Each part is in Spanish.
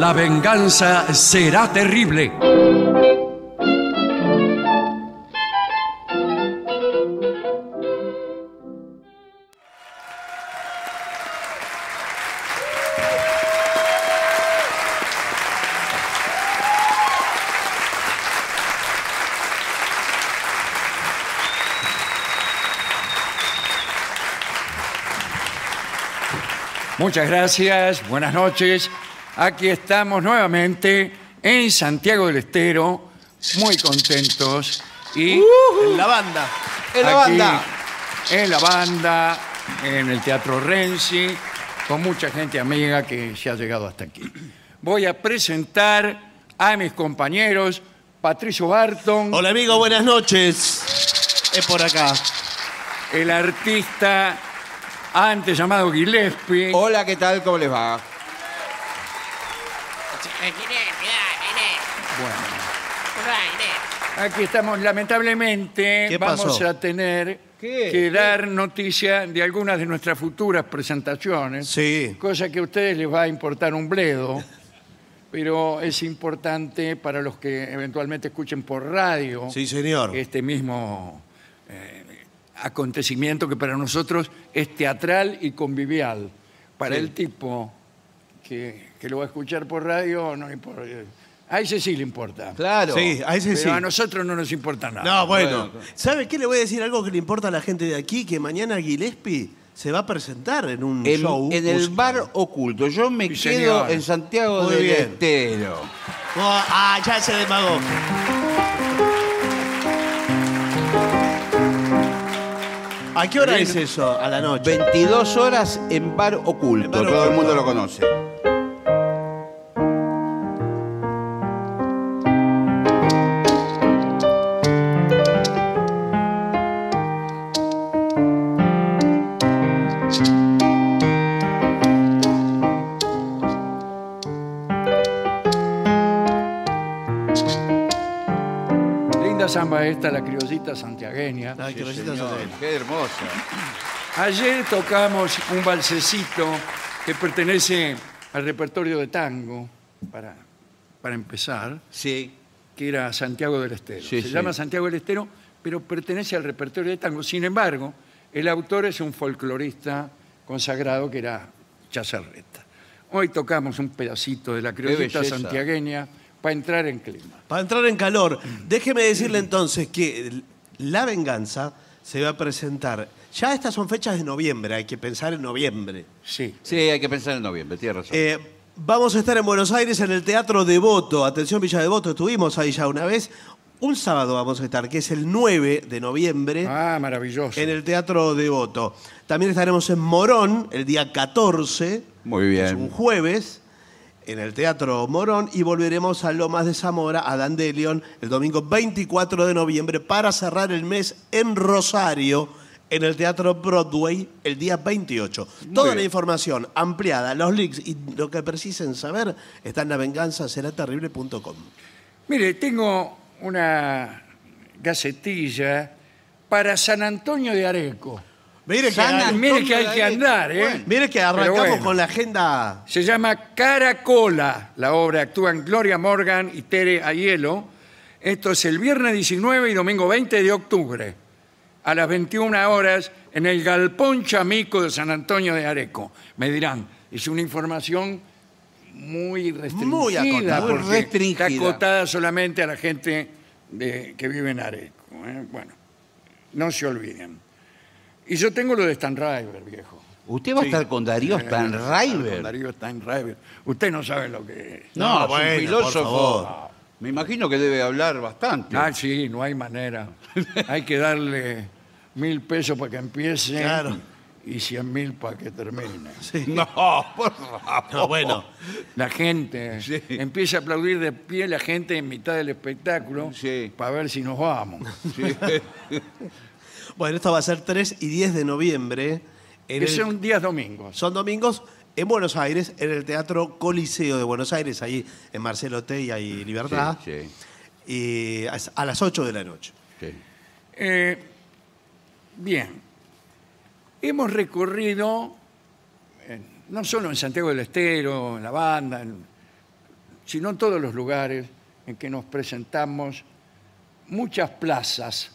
La venganza será terrible. Muchas gracias, buenas noches. Aquí estamos nuevamente en Santiago del Estero, muy contentos. Y En la banda. En la aquí, banda. En la banda, en el Teatro Renzi, con mucha gente amiga que se ha llegado hasta aquí. Voy a presentar a mis compañeros, Patricio Barton, Hola amigo, buenas noches. Es por acá. el artista antes llamado Gillespie, Hola, ¿qué tal? ¿Cómo les va? Aquí estamos, lamentablemente, ¿Qué vamos a tener ¿Qué? que dar noticia de algunas de nuestras futuras presentaciones. Sí. Cosa que a ustedes les va a importar un bledo, pero es importante para los que eventualmente escuchen por radio Sí, señor. este mismo eh, acontecimiento que para nosotros es teatral y convivial. Para Sí. el tipo que, que lo va a escuchar por radio, no importa. A ese sí le importa. Claro. Sí, a ese Pero sí. a nosotros no nos importa nada. No, bueno. Bueno. ¿Sabe qué le voy a decir algo que le importa a la gente de aquí? Que mañana Gillespie se va a presentar en un En, show. en el bar oculto. Yo me Sí, quedo señor. en Santiago Muy del bien. Estero. Oh, ah, ya se demagó. ¿A qué hora es eso? A la noche. 22 horas en bar oculto. En bar Todo el mundo lo conoce. Linda samba esta, la criollita santiagueña. Señor, se ve. qué hermosa. Ayer tocamos un balsecito que pertenece al repertorio de tango, para, para empezar, Sí. que era Santiago del Estero. Sí, Se sí. llama Santiago del Estero, pero pertenece al repertorio de tango. Sin embargo, el autor es un folclorista consagrado que era Chazarreta. Hoy tocamos un pedacito de la criollita belleza. santiagueña para entrar en clima. Para entrar en calor, déjeme decirle entonces que La Venganza se va a presentar. Ya estas son fechas de noviembre, hay que pensar en noviembre. Sí. Sí, hay que pensar en noviembre, tiene razón. Eh, vamos a estar en Buenos Aires en el Teatro Devoto. Atención, Villa Devoto, estuvimos ahí ya una vez. Un sábado vamos a estar, que es el 9 de noviembre, Ah, maravilloso. en el Teatro Devoto. También estaremos en Morón el día 14, Muy que es un bien. jueves, en el Teatro Morón. Y volveremos a Lomas de Zamora, a Dandelion, el domingo 24 de noviembre, para cerrar el mes en Rosario, en el Teatro Broadway, el día 28. Toda la información ampliada, los links y lo que precisen saber está en lavenganzaseraterrible.com. Mire, tengo una gacetilla para San Antonio de Areco. Mire que, mire hay que andar, ¿eh? Bueno. mire que arrancamos bueno. con la agenda. Se llama Caracola, la obra. Actúan Gloria Morgan y Tere Aiello. Esto es el viernes 19 y domingo 20 de octubre, a las 21 horas, en el Galpón Chamico de San Antonio de Areco. Me dirán, es una información muy restringida. Muy acotada. Muy porque restringida. Está acotada solamente a la gente de- que vive en Areco. ¿eh? Bueno, no se olviden. Y yo tengo lo de Stan River, viejo. Usted va a estar con Darío Con Stanriver. Darío Steinreiber. Usted no sabe lo que es. No, No, es bueno, un filósofo. Me imagino que debe hablar bastante. Ah, sí, no hay manera. hay que darle mil pesos para que empiece Claro. Y cien mil para que termine. Sí. No, por favor. No, bueno. La gente Sí. empieza a aplaudir de pie la gente en mitad del espectáculo Sí. para ver si nos vamos. Bueno, esto va a ser 3 y 10 de noviembre. En que el- son días domingos. Son domingos en Buenos Aires, en el Teatro Coliseo de Buenos Aires, ahí en Marcelo Teya y Libertad. Y a las 8 de la noche. Eh, bien. Hemos recorrido, eh, no solo en Santiago del Estero, en la banda, en sino en todos los lugares en que nos presentamos, muchas plazas.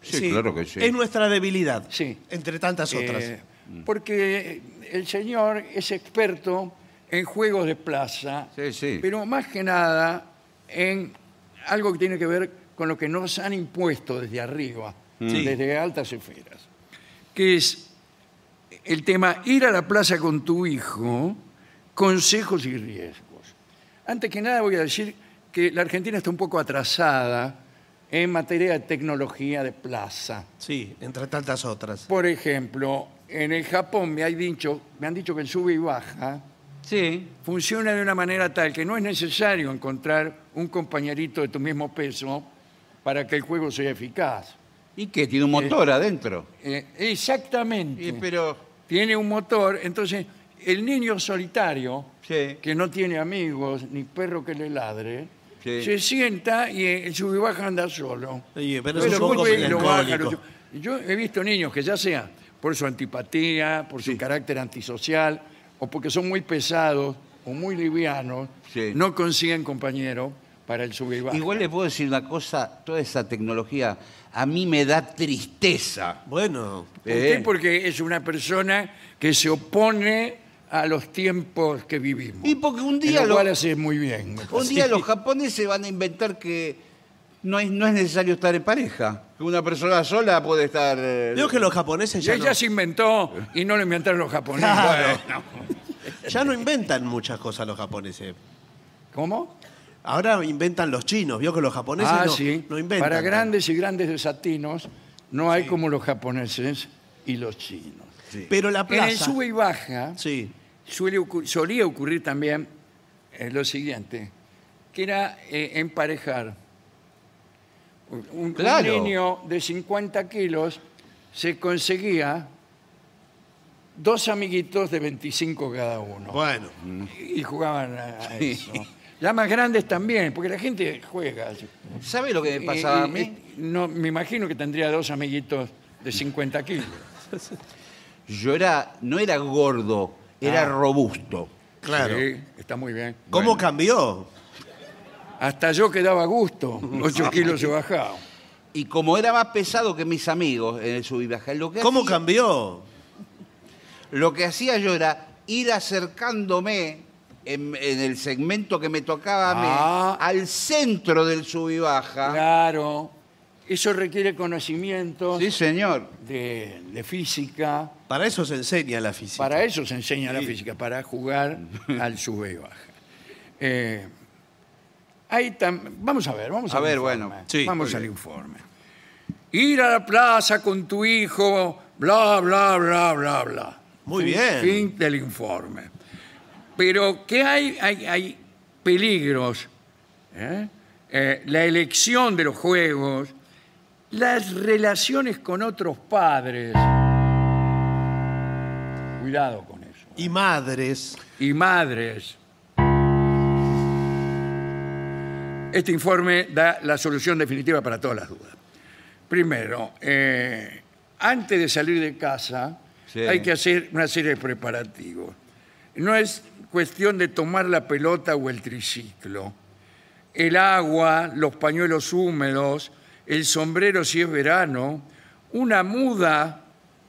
Sí, claro que sí. Es nuestra debilidad. Sí. Entre tantas otras. Eh, porque el señor es experto en juegos de plaza, Sí, sí. pero más que nada en algo que tiene que ver con lo que nos han impuesto desde arriba, Sí. desde altas esferas, que es el tema ir a la plaza con tu hijo, consejos y riesgos. Antes que nada voy a decir que la Argentina está un poco atrasada en materia de tecnología de plaza. Sí, entre tantas otras. Por ejemplo, en el Japón me, hay dicho, me han dicho que el sube y baja Sí. funciona de una manera tal que no es necesario encontrar un compañerito de tu mismo peso para que el juego sea eficaz. ¿Y qué? ¿Tiene un motor adentro? Eh, exactamente. Y, pero... Tiene un motor, entonces el niño solitario, Sí. que no tiene amigos ni perro que le ladre, Sí. se sienta y el sube y baja anda solo. Pero Pero es un poco lo baja, lo- Yo he visto niños que ya sea por su antipatía, por su carácter antisocial, o porque son muy pesados o muy livianos, Sí. no consiguen compañero para el sube y baja. Igual le puedo decir una cosa, toda esa tecnología a mí me da tristeza. Bueno, Usted Eh. porque es una persona que se opone a los tiempos que vivimos. Y porque un día lo lo- cual hace muy bien. me Un parece. día los japoneses van a inventar que no es, no es necesario estar en pareja. Que una persona sola puede estar... eh, digo que los japoneses ya, Ya, no, se inventó y no lo inventaron los japoneses. Claro. Bueno. ya no inventan muchas cosas los japoneses. ¿Cómo? Ahora inventan los chinos, vio que los japoneses Ah, no, sí. no inventan. Para grandes y grandes desatinos, no hay como los japoneses y los chinos. Pero la En plaza. el sube y baja Sí. suele solía ocurrir también eh, lo siguiente, que era eh, emparejar. Un, un Claro. niño de 50 kilos se conseguía dos amiguitos de 25 cada uno Bueno, y jugaban a, a eso. Ya más grandes también, porque la gente juega. ¿Sabe lo que me pasaba a Y- mí? no, me imagino que tendría dos amiguitos de 50 kilos. Yo era, no era gordo, era Ah. robusto. claro. Sí, está muy bien. ¿Cómo Bueno. cambió? Hasta yo quedaba a gusto, 8 kilos he bajado. Y como era más pesado que mis amigos en el sub y baja, lo que, ¿Cómo hacía, cambió? lo que hacía yo era ir acercándome en, en el segmento que me tocaba a mí, Ah. al centro del sub y baja. Claro, eso requiere conocimientos Sí, señor. de, de física. Para eso se enseña la física. Para eso se enseña la física, para jugar al sube y baja. Eh, hay tam- vamos a ver, vamos A al ver, informe. bueno. Sí, vamos muy al bien. informe. Ir a la plaza con tu hijo, bla, bla, bla, bla, bla. Muy Fin- bien. Fin del informe. Pero que hay, hay, hay peligros. ¿eh? Eh, la elección de los juegos, las relaciones con otros padres. Cuidado con eso. Y madres. Y madres. Este informe da la solución definitiva para todas las dudas. Primero, eh, antes de salir de casa Sí. hay que hacer una serie de preparativos. No es cuestión de tomar la pelota o el triciclo. El agua, los pañuelos húmedos, el sombrero si es verano, una muda.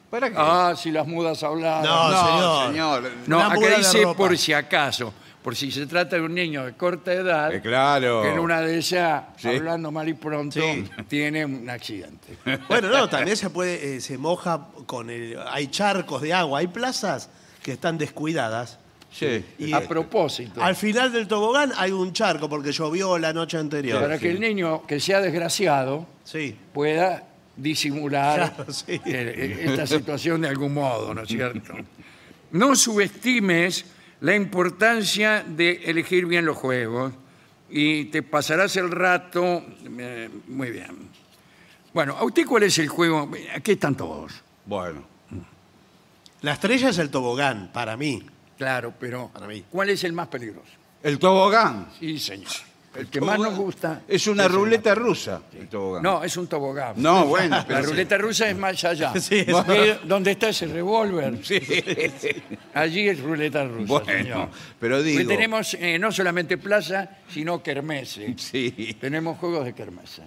¿Para qué? Ah, si las mudas hablaban. No, señor. No, Una acá dice por si acaso, por si se trata de un niño de corta edad, Eh, claro. que en una de Sí. hablando mal y pronto, Sí. tiene un accidente. Bueno, no, también se puede, eh, se moja con el. Hay charcos de agua, hay plazas que están descuidadas. Sí. Y, A eh, propósito, al final del tobogán hay un charco porque llovió la noche anterior. para que el niño que sea desgraciado Sí. pueda disimular Claro, sí. eh, esta situación de algún modo, ¿no es cierto? No subestimes la importancia de elegir bien los juegos y te pasarás el rato eh, muy bien. Bueno, ¿a usted cuál es el juego? Aquí están todos. Bueno. La estrella es el tobogán, para mí. Claro, pero Para mí. ¿cuál es el más peligroso? El tobogán. Sí, señor. el que más nos gusta. Es una ruleta rusa, el tobogán. No, es un tobogán. No, bueno, La pero ruleta rusa es más allá. Sí, es Porque donde está ese revólver, Sí. allí es ruleta rusa. Bueno, señor. pero Porque digo- tenemos eh, no solamente plaza, sino kermesse. Sí. Tenemos juegos de kermesse.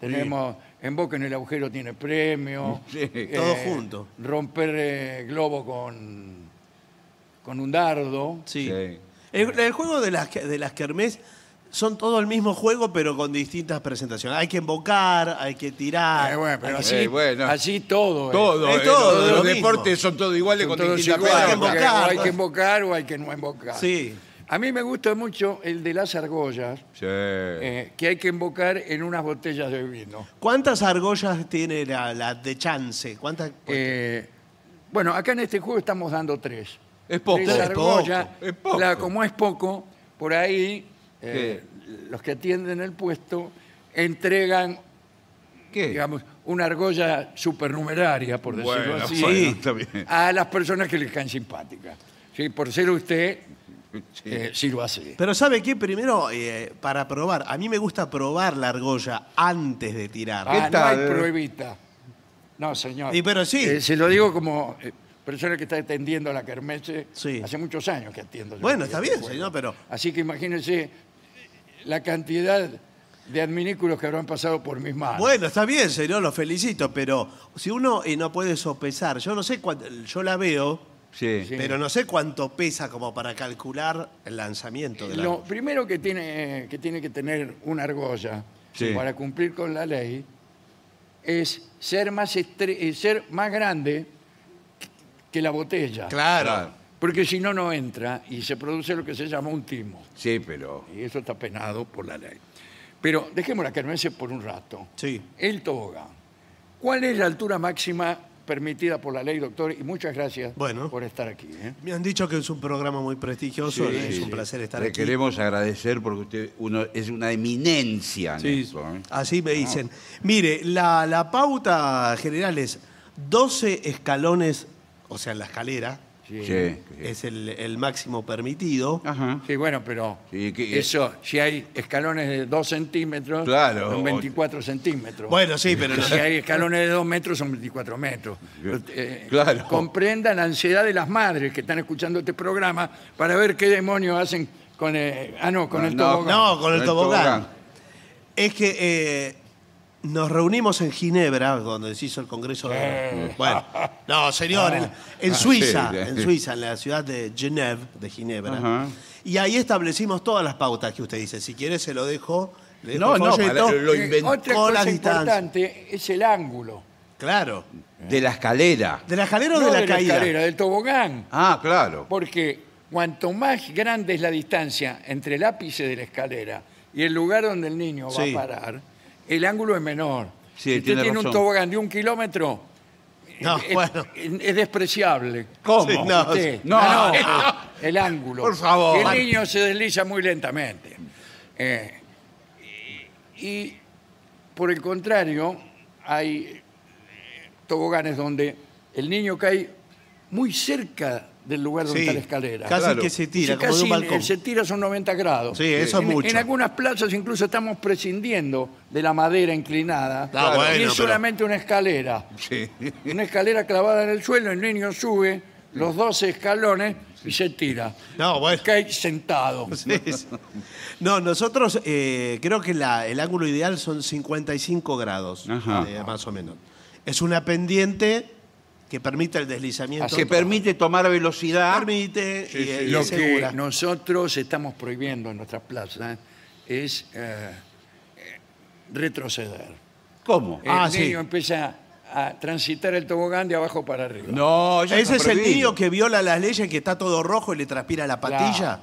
Tenemos En Boca en el agujero tiene premio. Sí. Todo junto. Romper eh, globo con, con un dardo. Sí. Sí. El, el juego de las, de las kermés son todo el mismo juego, pero con distintas presentaciones. Hay que invocar, hay que tirar. Eh, bueno, pero hay así, Eh, bueno. así todo. eh. Todo, Es eh, todo, los, lo los mismo. deportes son todos iguales Son con todos distintas iguales, Hay que invocar, o hay que invocar o hay que no invocar. Sí. A mí me gusta mucho el de las argollas, Sí. eh, que hay que invocar en unas botellas de vino. ¿Cuántas argollas tiene la, la de chance? ¿Cuántas? Eh, bueno, acá en este juego estamos dando tres. Es poco. Es poco, es poco. Claro, como es poco, por ahí eh, los que atienden el puesto entregan, ¿Qué? digamos, una argolla supernumeraria, por decirlo Bueno, así, bueno, está bien. a las personas que les caen simpáticas. Sí, por ser usted, eh, sí lo hace. Pero ¿sabe qué? Primero, eh, para probar, a mí me gusta probar la argolla antes de tirar. Ah, no tal? hay pruebita. No, señor. Y pero sí. Eh, se lo digo como eh, persona que está atendiendo a la kermesse. Sí. Hace muchos años que atiendo. yo Bueno, está bien, juego. señor, pero Así que imagínense la cantidad de adminículos que habrán pasado por mis manos. Bueno, está bien, señor, lo felicito, pero si uno eh, no puede sopesar, yo no sé cuánto, yo la veo, Sí. Sí. pero no sé cuánto pesa como para calcular el lanzamiento de la... Lo primero que tiene, que tiene que tener una argolla Sí. para cumplir con la ley es ser más, estre- eh, ser más grande que la botella. Claro. Porque si no, no entra y se produce lo que se llama un timo. Sí, pero. Y eso está penado por la ley. Pero dejemos la kermesse por un rato. Sí. El tobogán. ¿Cuál es la altura máxima permitida por la ley, doctor? Y muchas gracias Bueno. por estar aquí. ¿eh? Me han dicho que es un programa muy prestigioso, Sí, es sí, un sí. placer estar Le aquí. queremos agradecer porque usted uno es una eminencia en Sí, eso. ¿eh? así me dicen. Mire, la, la pauta general es 12 escalones, o sea, en la escalera, Sí. Sí. es el, el máximo permitido. Ajá. Sí, bueno, pero Sí, que- eso, si hay escalones de 2 centímetros, Claro. son 24 centímetros. Bueno, sí, pero... Si hay escalones de 2 metros, son 24 metros. Eh, Claro. Comprenda la ansiedad de las madres que están escuchando este programa para ver qué demonios hacen con el, ah, no, con el No, tobogán. No, con el El tobogán. tobogán. Es que eh, nos reunimos en Ginebra, donde se hizo el Congreso de... Eh. Bueno, no, señor, en, en Ah, Suiza, sí, sí. en Suiza, en la ciudad de Genève, de Ginebra. Ajá. Y ahí establecimos todas las pautas que usted dice. Si quiere se lo dejo. le dejo No, el no, folleto. para- lo Eh, inventó Otra con cosa la distancia. importante es el ángulo. Claro. De la escalera. ¿De la escalera o No de la de caída? escalera, del tobogán. Ah, claro. Porque cuanto más grande es la distancia entre el ápice de la escalera y el lugar donde el niño Sí. va a parar, el ángulo es menor. Sí, si usted tiene tiene un razón. tobogán de un kilómetro, No, es, bueno. es despreciable. ¿Cómo? Sí, no, Usted. no, Ah, no. El ángulo. Por favor. El niño se desliza muy lentamente. Eh, y, y, por el contrario, hay eh, toboganes donde el niño cae muy cerca del lugar donde Sí, está la escalera. Casi Claro. que se tira, si como de un casi balcón. se tira son 90 grados. Sí, eso es en, mucho. En algunas plazas incluso estamos prescindiendo de la madera inclinada. Ah, y bueno, es pero- solamente una escalera. Sí. Una escalera clavada en el suelo, el niño sube los 12 escalones y se tira. No, bueno. Cae sentado. Sí, sí. No, nosotros eh, creo que la- el ángulo ideal son 55 grados, Ajá. eh, más o menos. Es una pendiente que permite el deslizamiento. Que permite tomar velocidad. Permite y, y Lo es que segura. nosotros estamos prohibiendo en nuestras plazas es eh, retroceder. ¿Cómo? El Ah, niño sí. empieza a transitar el tobogán de abajo para arriba. No, ya Ese es el prohibido. niño que viola las leyes, que está todo rojo y le transpira la Claro. patilla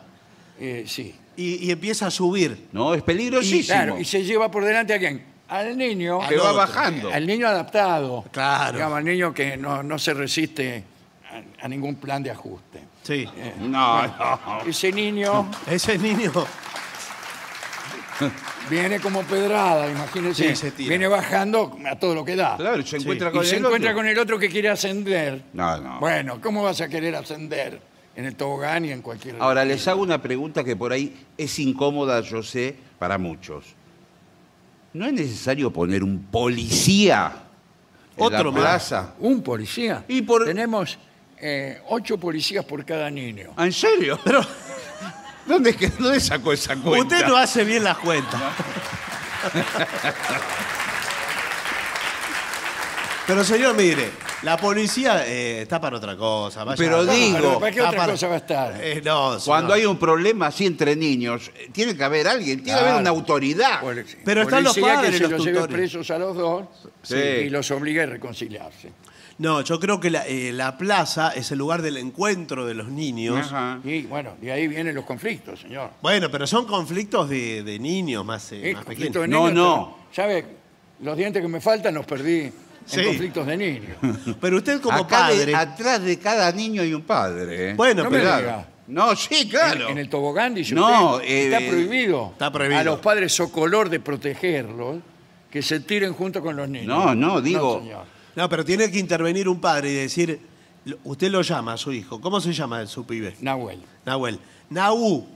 Eh, sí. y, y empieza a subir. No, es peligrosísimo. Claro, y se lleva por delante a quién? Al niño. que va bajando. Al niño adaptado. Claro. Digamos, al niño que no, no se resiste a, a ningún plan de ajuste. Sí. Eh, No, no. Ese niño Ese niño. viene como pedrada, imagínense. Sí, se tira. Viene bajando a todo lo que da. Claro, se encuentra y con se el encuentra otro. con el otro que quiere ascender. No, no. Bueno, ¿cómo vas a querer ascender en el tobogán y en cualquier Ahora, les hago una pregunta que por ahí es incómoda, yo sé, para muchos. ¿No es necesario poner un policía en Otro la más. plaza? Un policía. Y por- Tenemos eh, ocho policías por cada niño. ¿Ah, ¿En serio? Pero ¿Dónde, es que- dónde sacó esa cuenta? usted no hace bien las cuentas. Pero señor, mire, la policía eh, está para otra cosa. vaya- Pero No, digo, pero ¿Para qué está otra para- cosa va a estar? Eh, no, señor. Cuando hay un problema así entre niños, eh, tiene que haber alguien, tiene que haber una autoridad. Poli- Pero están los policía padres, que se los los lleve tutores. presos a los dos Sí. y los obligue a reconciliarse. No, yo creo que la, eh, la plaza es el lugar del encuentro de los niños. Ajá. Y bueno, de ahí vienen los conflictos, señor. Bueno, pero son conflictos de, de niños más, eh, Eh, más conflictos de pequeños. No, niños, no. pero, ¿Sabe? Los dientes que me faltan los perdí. En conflictos de niños. Pero usted como Acá de- padre... atrás de cada niño hay un padre. ¿eh? Bueno, No me pero... diga. No, sí, claro. En, en el tobogán, dice No, usted, eh, está prohibido. Está prohibido. A los padres socolor de protegerlos que se tiren junto con los niños. No, no, digo- señor. No, pero tiene que intervenir un padre y decir, lo- usted lo llama a su hijo. ¿Cómo se llama su pibe? Nahuel. Nahuel. Nahu.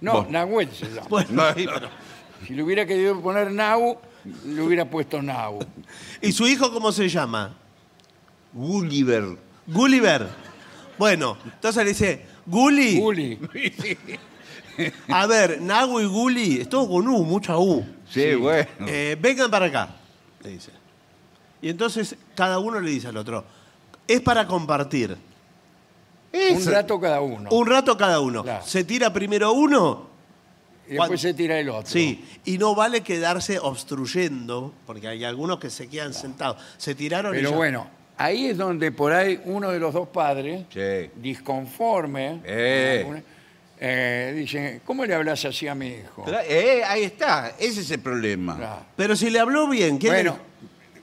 No. Nahuel se llama. Bueno, No, sí, pero- Si le hubiera querido poner Nahu, le hubiera puesto Nahu. ¿Y su hijo cómo se llama? Gulliver. Gulliver. Bueno, entonces le dice, Gulli. Uli. A ver, Nahu y Gulli, es todo con U, mucha U. Sí, bueno. Eh, vengan para acá, le dice. Y entonces cada uno le dice al otro, es para compartir. Un rato cada uno. Un rato cada uno. Claro. Se tira primero uno, y después se tira el otro. sí, y no vale quedarse obstruyendo, porque hay algunos que se quedan sentados. Se tiraron y Pero ya- bueno, ahí es donde por ahí uno de los dos padres, Sí. disconforme, Eh. alguna- eh, dice, ¿cómo le hablas así a mi hijo? Eh, ahí está, ese es el problema. Claro. Pero si le habló bien, ¿quién Bueno,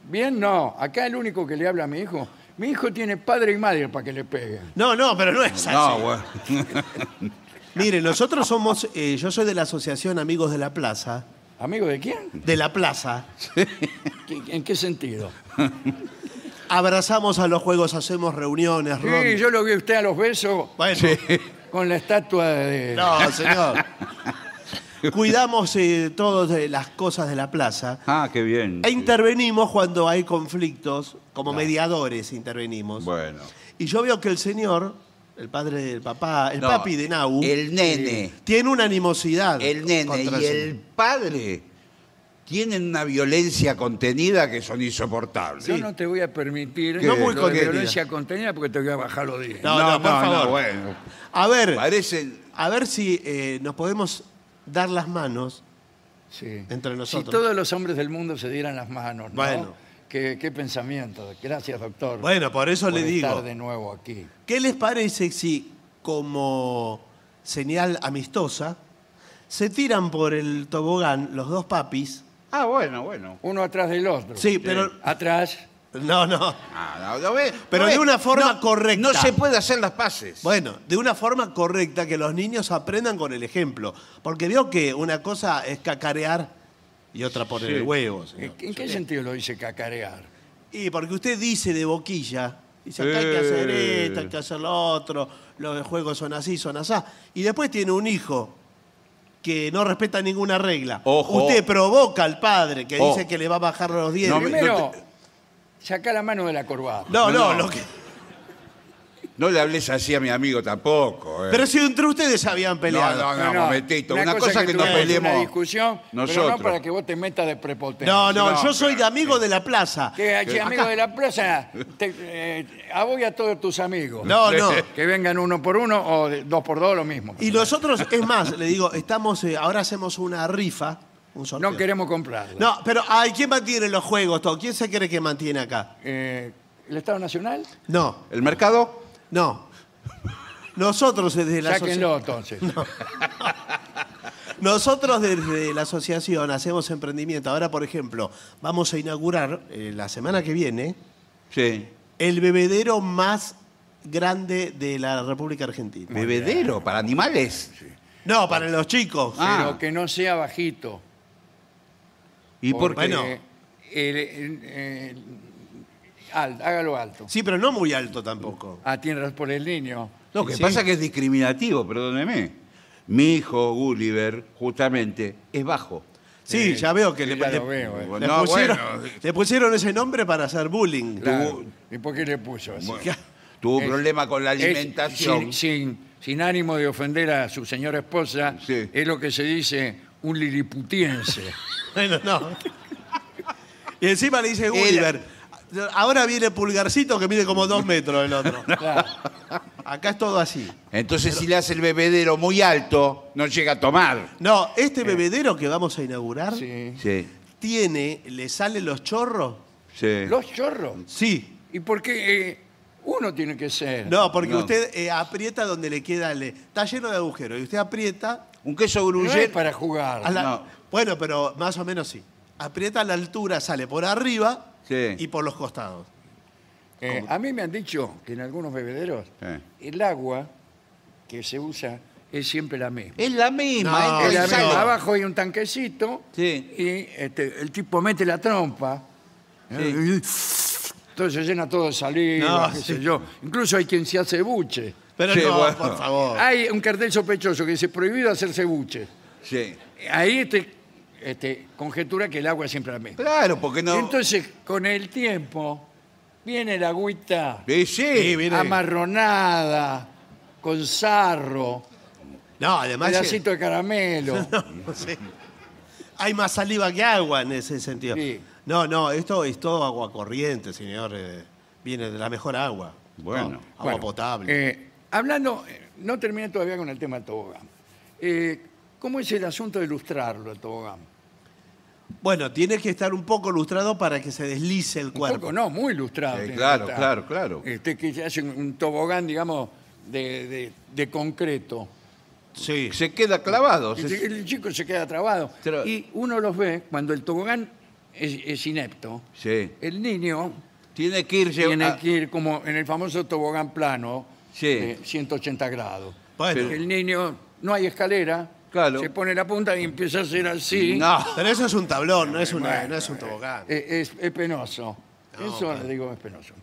bien no. Acá el único que le habla a mi hijo, mi hijo tiene padre y madre para que le peguen. No, no, pero no es así. No, bueno. Mire, nosotros somos, eh, yo soy de la Asociación Amigos de la Plaza, ¿Amigo de quién? de la Plaza. ¿Qué- ¿En qué sentido? Abrazamos a los juegos, hacemos reuniones, Sí, rondas. yo lo vi a usted a los besos Bueno, con la estatua de... no, señor. Cuidamos eh, todas eh, las cosas de la plaza. Ah, qué bien. E intervenimos cuando hay conflictos, como mediadores intervenimos. Bueno. Y yo veo que el señor, el padre del papá, el No, papi de Nau, El nene. tiene una animosidad. El nene y el padre tienen una violencia contenida que son insoportables. Yo no te voy a permitir No muy lo de violencia contenida porque te voy a bajar los días. No, no, por favor. bueno. A ver, Parecen. a ver si eh, nos podemos dar las manos. Sí. Entre nosotros. Si todos los hombres del mundo se dieran las manos, ¿no? Bueno. Qué, qué pensamiento. Gracias, doctor. Bueno, por eso por le digo. estar de nuevo aquí. ¿Qué les parece si, como señal amistosa, se tiran por el tobogán los dos papis? Ah, bueno, bueno. Uno atrás del otro. Sí, pero. Atrás. No, no. Ah, no, no ve- Pero no de ve- una forma no- correcta. No se puede hacer las paces. Bueno, de una forma correcta que los niños aprendan con el ejemplo. Porque veo que una cosa es cacarear y otra Sí. el huevo. ¿En, señor. en qué sentido lo dice cacarear? Y porque usted dice de boquilla, dice acá hay que hacer esto, hay que hacer lo otro, los juegos son así, son así. Y después tiene un hijo que no respeta ninguna regla. Ojo. Usted provoca al padre que Oh. dice que le va a bajar los dientes. No me- Primero, saca la mano de la corbata. No, no, No. lo que- No le hables así a mi amigo tampoco. eh. Pero si entre ustedes habían no, peleado. no, no, momentito. Una, cosa, que, nos tuvimos peleemos. una discusión, pero nosotros. no para que vos te metas de prepotente. No, no, No, yo soy de amigo de la plaza. Que aquí, Acá- amigo de la plaza, te, eh, a vos y a todos tus amigos. No, no. Que vengan uno por uno o de- dos por dos, lo mismo. Y nosotros, es más, le digo, estamos, eh, ahora hacemos una rifa, un sorteo. No queremos comprarlo. No, pero ay, ¿quién mantiene los juegos? Todo? ¿Quién se cree que mantiene acá? Eh, ¿El Estado Nacional? No, ¿El mercado? No. Nosotros desde la Sáquenlo entonces. Nosotros desde la asociación hacemos emprendimiento. Ahora, por ejemplo, vamos a inaugurar eh, la semana que viene Sí. el bebedero más grande de la República Argentina. ¿Bebedero? ¿Para animales? No, para los chicos. Ah. Pero que no sea bajito. ¿Y por qué? Bueno. el- el- el- al- hágalo alto. Sí, pero no muy alto tampoco. Ah, tiene razón, por el niño. Lo que Sí. pasa es que es discriminativo, perdóneme. Mi hijo Gulliver, justamente, es bajo. Sí, ya veo que le, ya le- lo veo, eh. le No, pusieron, bueno. le pusieron ese nombre para hacer bullying. Claro. ¿Y por qué le puso así? Bueno, tuvo Es- problema con la Es- alimentación. sin, sin- sin ánimo de ofender a su señora esposa, Sí. es lo que se dice un liliputiense. Bueno, no. Y encima le dice Gulliver. Ahora viene Pulgarcito que mide como dos metros el otro. Claro. Acá es todo así. Entonces, si le hace el bebedero muy alto, no llega a tomar. No, este bebedero que vamos a inaugurar Sí. Sí, tiene, le salen los chorros. sí. Los chorros. Sí. ¿Y por qué eh, uno tiene que ser? No, porque No. usted eh, aprieta donde le queda el. Está lleno de agujeros. Y usted aprieta. Un queso No es gruyere. para jugar. a la- No. Bueno, pero más o menos sí. Aprieta a la altura, sale por arriba Sí. y por los costados. Eh, a mí me han dicho que en algunos bebederos Eh. el agua que se usa es siempre la misma. Es la misma. No, Es la misma. Abajo hay un tanquecito Sí. y este, el tipo mete la trompa. ¿eh? Entonces se llena todo de saliva, No, qué sí. sé yo. Incluso hay quien se hace buche. Pero Sí, no, bueno. por favor. Hay un cartel sospechoso que dice prohibido hacerse buche. Sí. Ahí este, este, conjetura que el agua es siempre la misma. Claro, porque no. Entonces, con el tiempo, viene la agüita Sí, sí. Sí, viene- amarronada, con sarro, No, además. pedacito de caramelo. No sé. Hay más saliva que agua en ese sentido. Sí. No, no, esto es todo agua corriente, señor. eh, viene de la mejor agua. Bueno. No, agua Bueno, potable. eh, hablando, eh, no terminé todavía con el tema del tobogán. Eh, ¿Cómo es el asunto de ilustrarlo, el tobogán? Bueno, tiene que estar un poco lustrado para que se deslice el Un cuerpo. poco, no, muy. Sí, tiene claro, que estar. claro, claro. Este, que se hace un, un tobogán, digamos, de, de- de concreto. Sí. Se queda clavado. Y se- el chico se queda trabado. Pero- Y uno los ve cuando el tobogán es, es inepto. Sí. El niño Tiene que ir tiene llevando. que ir como en el famoso tobogán plano, Sí. de 180 grados. Bueno. El niño, no hay escalera, Claro. se pone la punta y empieza a hacer así. No. Pero eso es un tablón, no es, una, Bueno, no es un tobogán. Eh, Es, es penoso. No, Eso claro. le digo es penoso.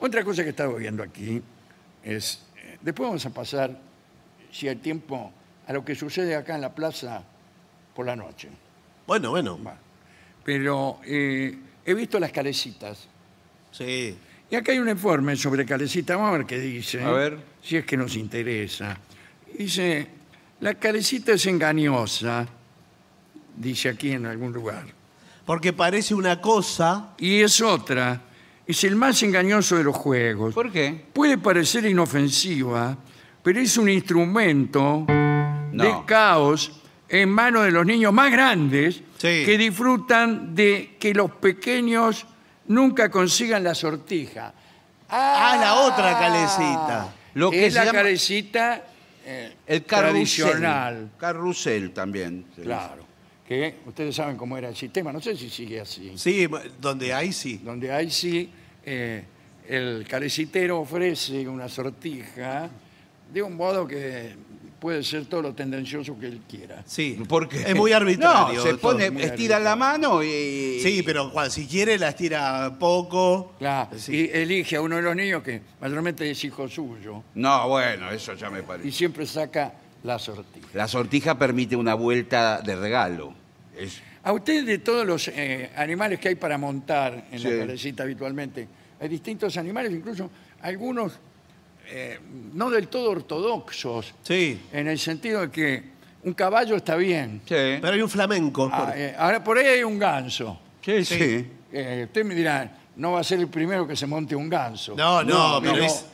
Otra cosa que estaba viendo aquí es. eh, Después vamos a pasar, si hay tiempo, a lo que sucede acá en la plaza por la noche. Bueno, bueno. Va. Pero eh, he visto las calecitas. Sí. Y acá hay un informe sobre calecita. Vamos a ver qué dice. A ver. Si es que nos interesa. Dice, la calecita es engañosa, dice aquí en algún lugar. Porque parece una cosa. Y es otra, es el más engañoso de los juegos. ¿Por qué? Puede parecer inofensiva, pero es un instrumento de No. caos en manos de los niños más grandes Sí. que disfrutan de que los pequeños nunca consigan la sortija. Ah, la otra calecita. Lo que es se la llama- calecita eh, El carrusel. tradicional. Carrusel también. se Claro. Que ustedes saben cómo era el sistema, no sé si sigue así. Sí, donde hay sí. donde ahí sí eh, el carecitero ofrece una sortija de un modo que puede ser todo lo tendencioso que él quiera. Sí. dice. ¿Por qué? Es muy arbitrario. No, se todo. pone, muy estira arbitrario. la mano y. Sí, pero cuando, si quiere la estira poco. Claro, Sí. y elige a uno de los niños que mayormente es hijo suyo No, bueno, eso ya me y parece. siempre saca la sortija. La sortija permite una vuelta de regalo. Es- A usted de todos los eh, animales que hay para montar en Sí. la calecita habitualmente, hay distintos animales, incluso algunos eh, no del todo ortodoxos, Sí. en el sentido de que un caballo está bien. Sí. Pero hay un flamenco. Ah, eh, ahora por ahí hay un ganso. sí, sí. Eh, usted me dirá, no va a ser el primero que se monte un ganso. No, no, pero es-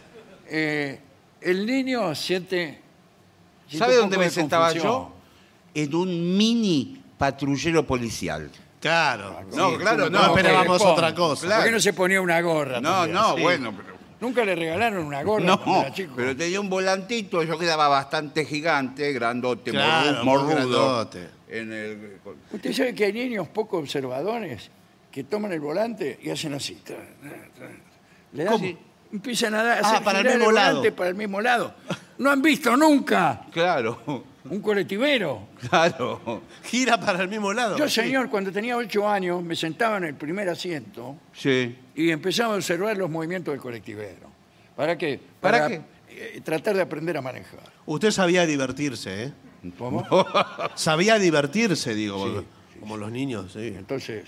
eh, el niño siente. siente ¿Sabe un dónde poco me de sentaba confusión. yo? En un mini patrullero policial. Claro. No, Sí. claro, no, no, esperábamos otra cosa. Claro. ¿Por qué no se ponía una gorra? No, también? no, sí. bueno, pero. Nunca le regalaron una gorra cuando No, era chico. pero tenía un volantito, yo quedaba bastante gigante, grandote, Claro, morru- morrudo. grandote. En el, Usted sabe que hay niños poco observadores que toman el volante y hacen así. tra, tra, tra. Le dan- ¿Cómo? Empiezan a dar, a Ah, hacer para el girar mismo lado. volante para el mismo lado. No han visto nunca claro, un colectivero. claro. Gira para el mismo lado. Yo, Sí. señor, cuando tenía ocho años, me sentaba en el primer asiento Sí. Y empezaba a observar los movimientos del colectivero. ¿Para qué? ¿Para qué? eh, tratar de aprender a manejar. Usted sabía divertirse, ¿eh? ¿Cómo? Sabía divertirse, digo, Sí, como los niños, sí. Entonces,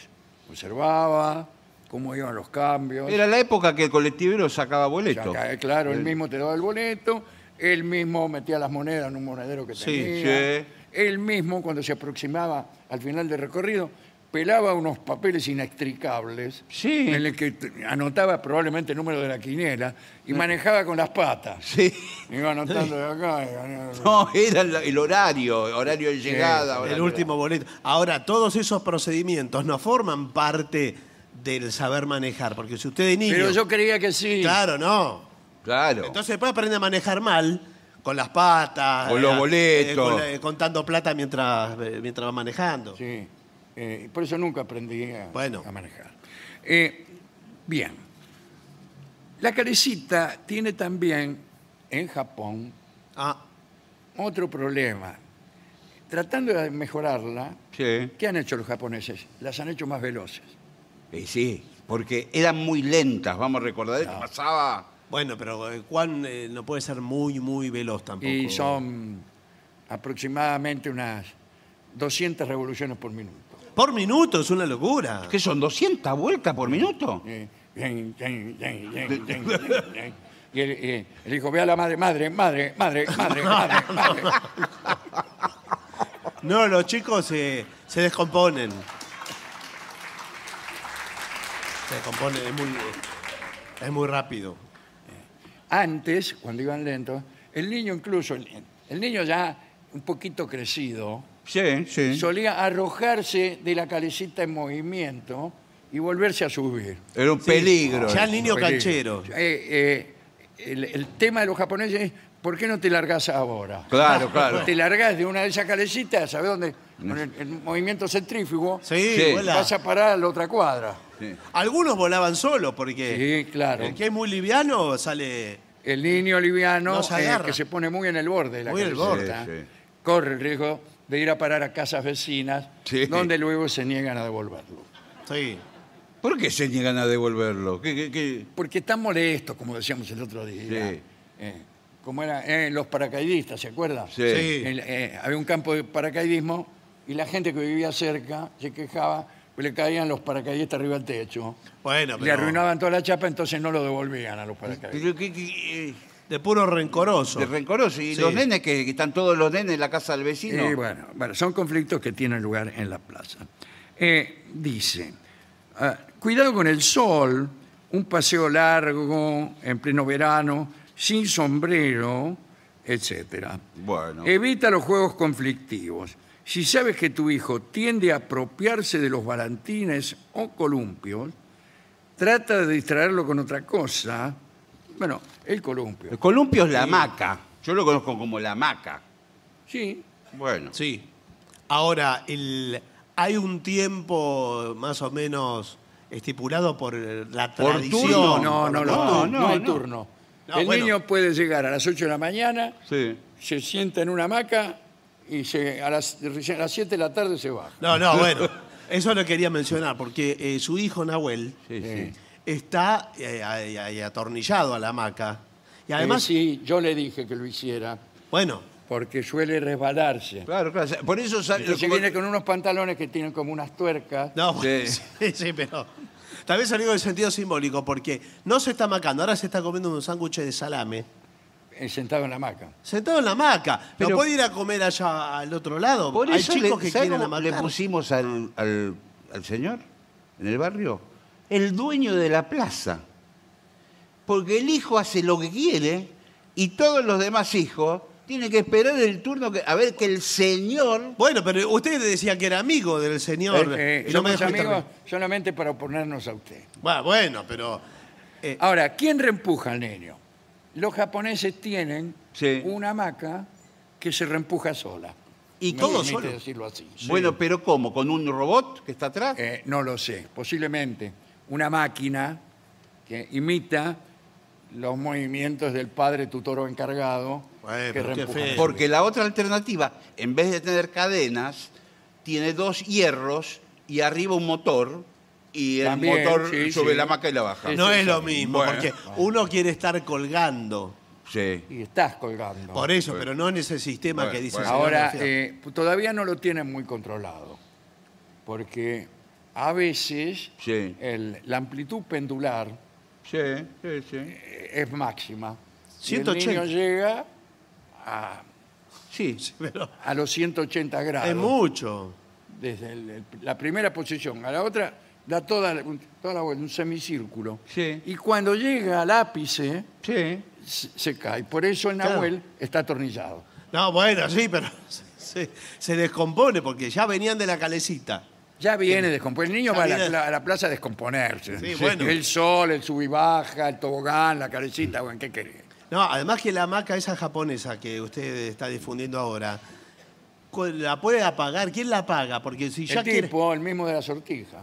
observaba cómo iban los cambios. Era la época que el colectivero sacaba boleto. Saca- eh, claro, él mismo te daba el boleto, él mismo metía las monedas en un monedero que Sí, tenía. sí. Él mismo, cuando se aproximaba al final del recorrido, pelaba unos papeles inextricables Sí. en el que t- anotaba probablemente el número de la quiniela y manejaba con las patas. Sí. Iba anotando de acá. y- No, era el, el horario, horario de llegada. El último boleto. Ahora, todos esos procedimientos no forman parte del saber manejar, porque si usted de niño... Pero yo creía que sí. Claro, no. Claro. Entonces después aprende a manejar mal, con las patas. Con los eh, boletos. con la- eh, contando plata mientras, eh, mientras va manejando. Sí, eh, por eso nunca aprendí a, Bueno. a manejar. Eh, bien, la carecita tiene también en Japón Ah, otro problema. Tratando de mejorarla, Sí. ¿qué han hecho los japoneses? Las han hecho más veloces. Y sí, porque eran muy lentas, vamos a recordar que pasaba. bueno, pero eh, Juan eh, no puede ser muy, muy veloz tampoco. Y son aproximadamente unas 200 revoluciones por minuto. Por minuto, es una locura. ¿Qué son? ¿200 vueltas por minuto? Eh. Y el, eh, el hijo ve a la madre, madre, madre, madre, madre, madre, madre. No, los chicos se, se descomponen. Se descomponen, es muy, es muy rápido. Antes, cuando iban lentos, el niño incluso, el, el niño ya un poquito crecido, Sí, sí. solía arrojarse de la calecita en movimiento y volverse a subir. Era un peligro. Ya el niño Peligro. canchero. Eh, eh, el, el tema de los japoneses es, ¿por qué no te largas ahora? Claro, claro. Te largas de una de esas calecitas, ¿sabes dónde? Con el, el movimiento centrífugo, Sí, Sí. vuela. vas a parar a la otra cuadra. Sí. Algunos volaban solos porque Sí, claro. el que es muy liviano sale. El niño liviano, No se eh, agarra. que se pone muy en el borde de la Muy en el calecita, borde. Sí, sí. corre el riesgo de ir a parar a casas vecinas, Sí. donde luego se niegan a devolverlo. Sí. ¿Por qué se niegan a devolverlo? ¿Qué, qué, qué? Porque están molestos, como decíamos el otro día. Sí. Eh, como eran eh, los paracaidistas, ¿se acuerdan? Sí. Sí. El, eh, había un campo de paracaidismo y la gente que vivía cerca se quejaba, pues le caían los paracaidistas arriba del techo. Bueno, Le pero arruinaban toda la chapa, entonces no lo devolvían a los paracaidistas. Pero qué- qué- eh, de puro rencoroso. de rencoroso. ¿Y Sí. los nenes que, que están todos los nenes en la casa del vecino? Y bueno, bueno, son conflictos que tienen lugar en la plaza. Eh, dice, ah, cuidado con el sol, un paseo largo, en pleno verano, sin sombrero, etcétera. Bueno. Evita los juegos conflictivos. Si sabes que tu hijo tiende a apropiarse de los balantines o columpios, trata de distraerlo con otra cosa. Bueno, el columpio. El columpio es la hamaca. Yo lo conozco como la hamaca. Sí, Bueno. Sí. Ahora, el, hay un tiempo más o menos estipulado por la Por tradición. turno, No, no, no, No, no, no, hay no. turno. No, el bueno. niño puede llegar a las 8 de la mañana, Sí. se sienta en una hamaca y se, a, las, recién a las 7 de la tarde se baja. No, no, bueno. Eso lo quería mencionar, porque eh, su hijo Nahuel Sí, Sí. Está eh, ahí- ahí atornillado a la hamaca. Y además, Eh, sí, yo le dije que lo hiciera bueno, porque suele resbalarse. Claro, claro. Por eso sale- Entonces viene con unos pantalones que tienen como unas tuercas. no, Sí. sí, sí, pero tal vez salió en sentido simbólico, porque no se está amacando, ahora se está comiendo un sándwich de salame. eh, sentado en la hamaca. Sentado en la hamaca. Pero Pero- puede ir a comer allá al otro lado. Por Hay eso chicos le, que ¿sabe quieren cómo le amacar. pusimos al, al- al señor en el barrio? El dueño de la plaza. Porque el hijo hace lo que quiere y todos los demás hijos tienen que esperar el turno que, a ver que el señor... Bueno, pero usted decía que era amigo del señor. Eh, y no me somos dejó amigos solamente para oponernos a usted. Bueno, bueno, pero. eh, Ahora, ¿quién reempuja al niño? Los japoneses tienen Sí. una hamaca que se reempuja sola. ¿Y Me todo solo? decirlo así. Bueno, pero ¿cómo? ¿Con un robot que está atrás? Eh, no lo sé. Posiblemente una máquina que imita los movimientos del padre tutor o encargado Bueno, que reempuja. Porque la otra alternativa, en vez de tener cadenas, tiene dos hierros y arriba un motor y el También, motor sí, sube sí. la maca y la baja. No sí, es sí. lo mismo, Bueno. porque uno quiere estar colgando. Sí. y estás colgando. Por eso, pero no en ese sistema Bueno, que dice bueno. Ahora, eh, todavía no lo tienen muy controlado, porque a veces Sí. el- la amplitud pendular Sí, sí, sí. eh, es máxima. Y 180. el niño llega a, Sí, Pero a los 180 grados. es mucho. Desde el- el- la primera posición a la otra, da toda, la- un- toda la vuelta, un semicírculo. Sí. Y cuando llega al ápice, sí. se, se cae. Por eso el Claro. Nahuel está atornillado. No, bueno, sí, pero se, se descompone porque ya venían de la calecita. Ya viene descompuesto. El niño Ya va a la, viene- pla- a la plaza a descomponerse. Sí, bueno. El sol, el sub y baja, el tobogán, la carecita, bueno, ¿qué querés? No, además que la hamaca esa japonesa que usted está difundiendo ahora, cu- ¿la puede apagar? ¿Quién la apaga? Porque si ya el quiere... tipo, el mismo de la sortija.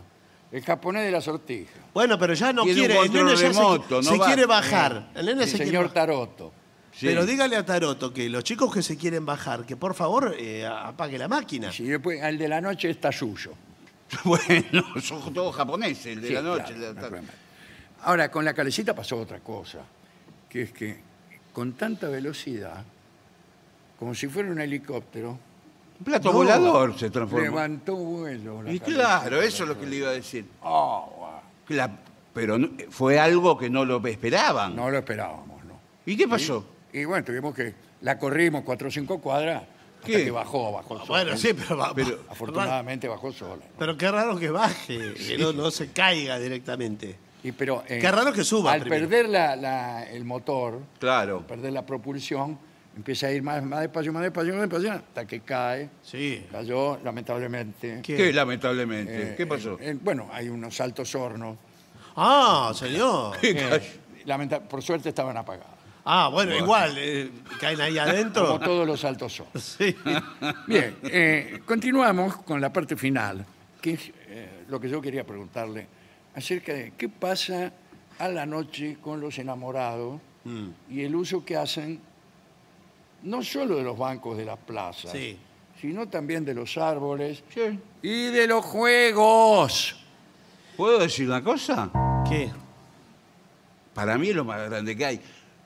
El japonés de la sortija. Bueno, pero ya no Tiene un quiere. El control nene ya se- remoto, se, no va- quiere bajar. El nene El se quiere señor bajar. Taroto. Sí. Pero dígale a Taroto que los chicos que se quieren bajar, que por favor eh, apague la máquina. Y después, al de la noche está suyo. Bueno, son todos japoneses, el de Sí, la noche. claro, el de la tarde. Ahora, con la calecita pasó otra cosa, que es que con tanta velocidad, como si fuera un helicóptero, Un plato No. volador se transformó. levantó vuelo. la Y calecita. claro, eso es lo que le iba a decir. Ah, guau. Que la- pero no- fue algo que no lo esperaban. No lo esperábamos, ¿no? ¿Y qué pasó? Y bueno, tuvimos que, la corrimos cuatro o cinco cuadras, hasta ¿Qué? que bajó, bajó sola. Bueno, sí, pero, va- Pero- va- Afortunadamente bajó sola. ¿no? Pero qué raro que baje, que no, no se caiga directamente. Y, pero, eh, Qué raro que suba Al primero. perder la- la- el motor, Claro. perder la propulsión, empieza a ir más, más despacio, más despacio, más despacio, hasta que cae. Sí. Cayó, lamentablemente. ¿Qué? ¿Qué, lamentablemente? Eh, ¿Qué pasó? eh, bueno, hay unos altos hornos. Ah, señor. ¿Qué eh, cayó? lamenta- por suerte estaban apagados. Ah, bueno, igual, eh, caen ahí Como adentro. todos los altos. Sí. Bien, eh, continuamos con la parte final, que es eh, lo que yo quería preguntarle acerca de qué pasa a la noche con los enamorados Mm. y el uso que hacen no solo de los bancos de las plazas, Sí. sino también de los árboles Sí. y de los juegos. ¿Puedo decir una cosa? ¿Qué? Para mí es lo más grande que hay.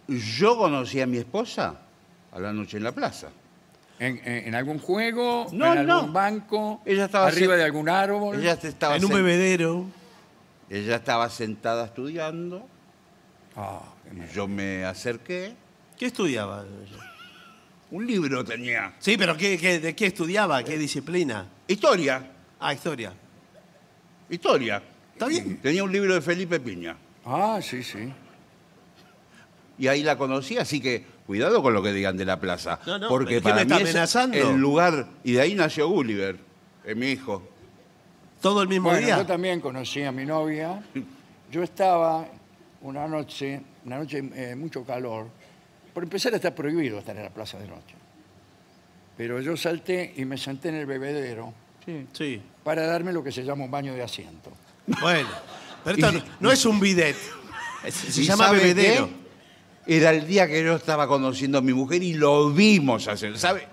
Yo conocí a mi esposa a la noche en la plaza. ¿En, en- en algún juego? No, ¿En algún no. banco? Ella estaba ¿Arriba se- de algún árbol? Ella estaba, En un bebedero. ella estaba sentada estudiando. Ah. Yo me acerqué. ¿Qué estudiaba? Un libro tenía. Sí, pero ¿qué, qué- de qué estudiaba? ¿Qué disciplina? Historia. Ah, historia. Historia. ¿Está bien? Tenía un libro de Felipe Piña. Ah, sí, sí. Y ahí la conocí, así que cuidado con lo que digan de la plaza. No, no, porque ¿qué para me está mí es amenazando? el lugar. Y de ahí nació Gulliver, es mi hijo. ¿Todo el mismo Bueno, día? yo también conocí a mi novia. Yo estaba una noche, una noche eh, mucho calor. Por empezar está prohibido estar en la plaza de noche. Pero yo salté y me senté en el bebedero Sí. para darme lo que se llama un baño de asiento. Bueno, pero esto no, no es un bidet. Es- Se ¿Y llama bebedero. qué? Era el día que yo estaba conociendo a mi mujer y lo vimos hacer, ¿sabe?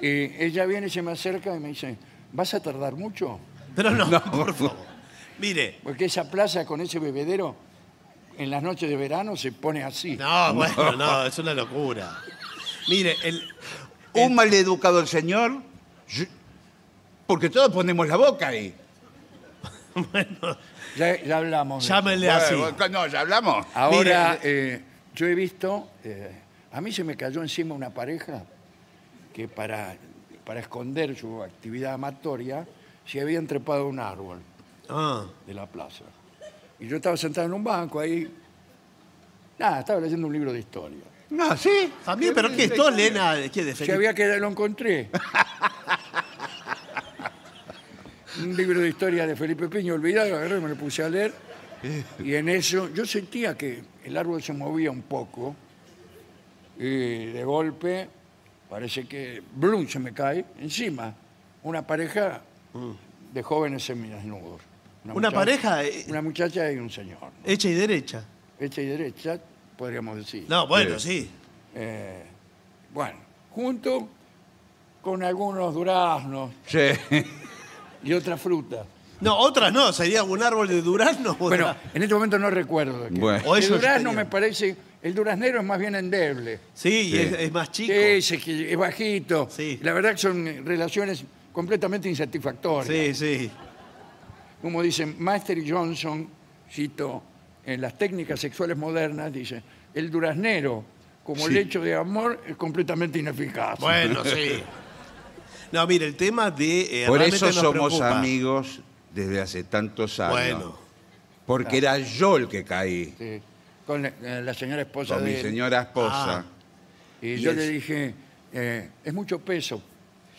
Y ella viene y se me acerca y me dice, ¿vas a tardar mucho? Pero no, por favor. Mire, Porque esa plaza con ese bebedero en las noches de verano se pone así. no, bueno, no, es una locura. Mire, el, Un maleducado el señor, yo- porque todos ponemos la boca ahí. Ya, ya hablamos. de eso. llámenle así. Bueno, no, ya hablamos. Ahora, Mire, eh, yo he visto, eh, a mí se me cayó encima una pareja que para, para esconder su actividad amatoria se habían trepado a un árbol Ah, de la plaza. Y yo estaba sentado en un banco ahí. Nada, estaba leyendo un libro de historia. No, sí. también, pero ¿qué? ¿Todo Lena? ¿Qué de Se Felipe? había quedado, lo encontré. un libro de historia de Felipe Piño olvidado, agarré, me lo puse a leer. Y en eso yo sentía que el árbol se movía un poco. Y de golpe parece que Blum se me cae encima. Una pareja de jóvenes semidesnudos. ¿Una muchacha- pareja? eh, Una muchacha y un señor. ¿no? Hecha y derecha. Hecha y derecha, podríamos decir. No, bueno, sí. Eh, bueno, junto con algunos duraznos Sí. y otras frutas. No, otras no, sería un árbol de durazno. Bueno, otra- en este momento no recuerdo de qué. Bueno. O El ellos durazno tenían. me parece El duraznero es más bien endeble. Sí, y. Es, es más chico. Sí, es, es bajito. Sí. La verdad que son relaciones completamente insatisfactorias. Sí, sí. Como dicen Master y Johnson, cito, en las técnicas sexuales modernas, dice, el duraznero como Sí. lecho de amor es completamente ineficaz. Bueno, sí. No, mire, el tema de... eh, Por realmente eso nos somos preocupa. amigos desde hace tantos años. Bueno, Porque era yo el que caí Sí. Con eh, la señora esposa con de mi él. señora esposa. Ah. Y y yo le dije, eh, es mucho peso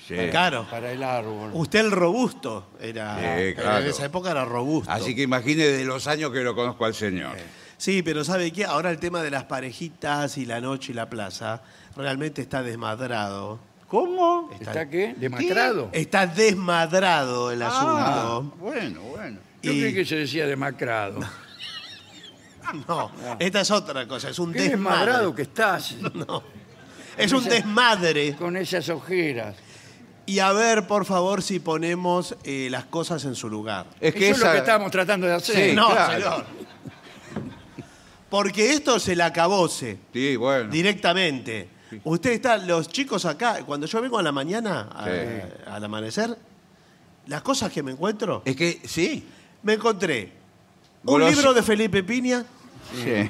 Sí. claro. para el árbol. Usted el robusto era... Sí, claro. En esa época era robusto. Así que imagine de los años que lo conozco al señor. Sí, pero ¿sabe qué? Ahora el tema de las parejitas y la noche y la plaza realmente está desmadrado. ¿Cómo? ¿Está qué? ¿Demacrado? Está desmadrado el Ah, asunto. bueno, bueno. Yo y- creí que se decía demacrado. No, esta es otra cosa, es un Qué desmadre. desmadrado que estás Es un desmadre. con esas ojeras. Y a ver, por favor, si ponemos eh, las cosas en su lugar. Es Eso que es lo esa- que estamos tratando de hacer. Sí, no, claro. señor. Porque esto se la acabose Sí, bueno. directamente. Usted está, los chicos acá, cuando yo vengo a la mañana, a- Sí. al amanecer, las cosas que me encuentro, Es que, sí. me encontré un libro de Felipe Piña Sí.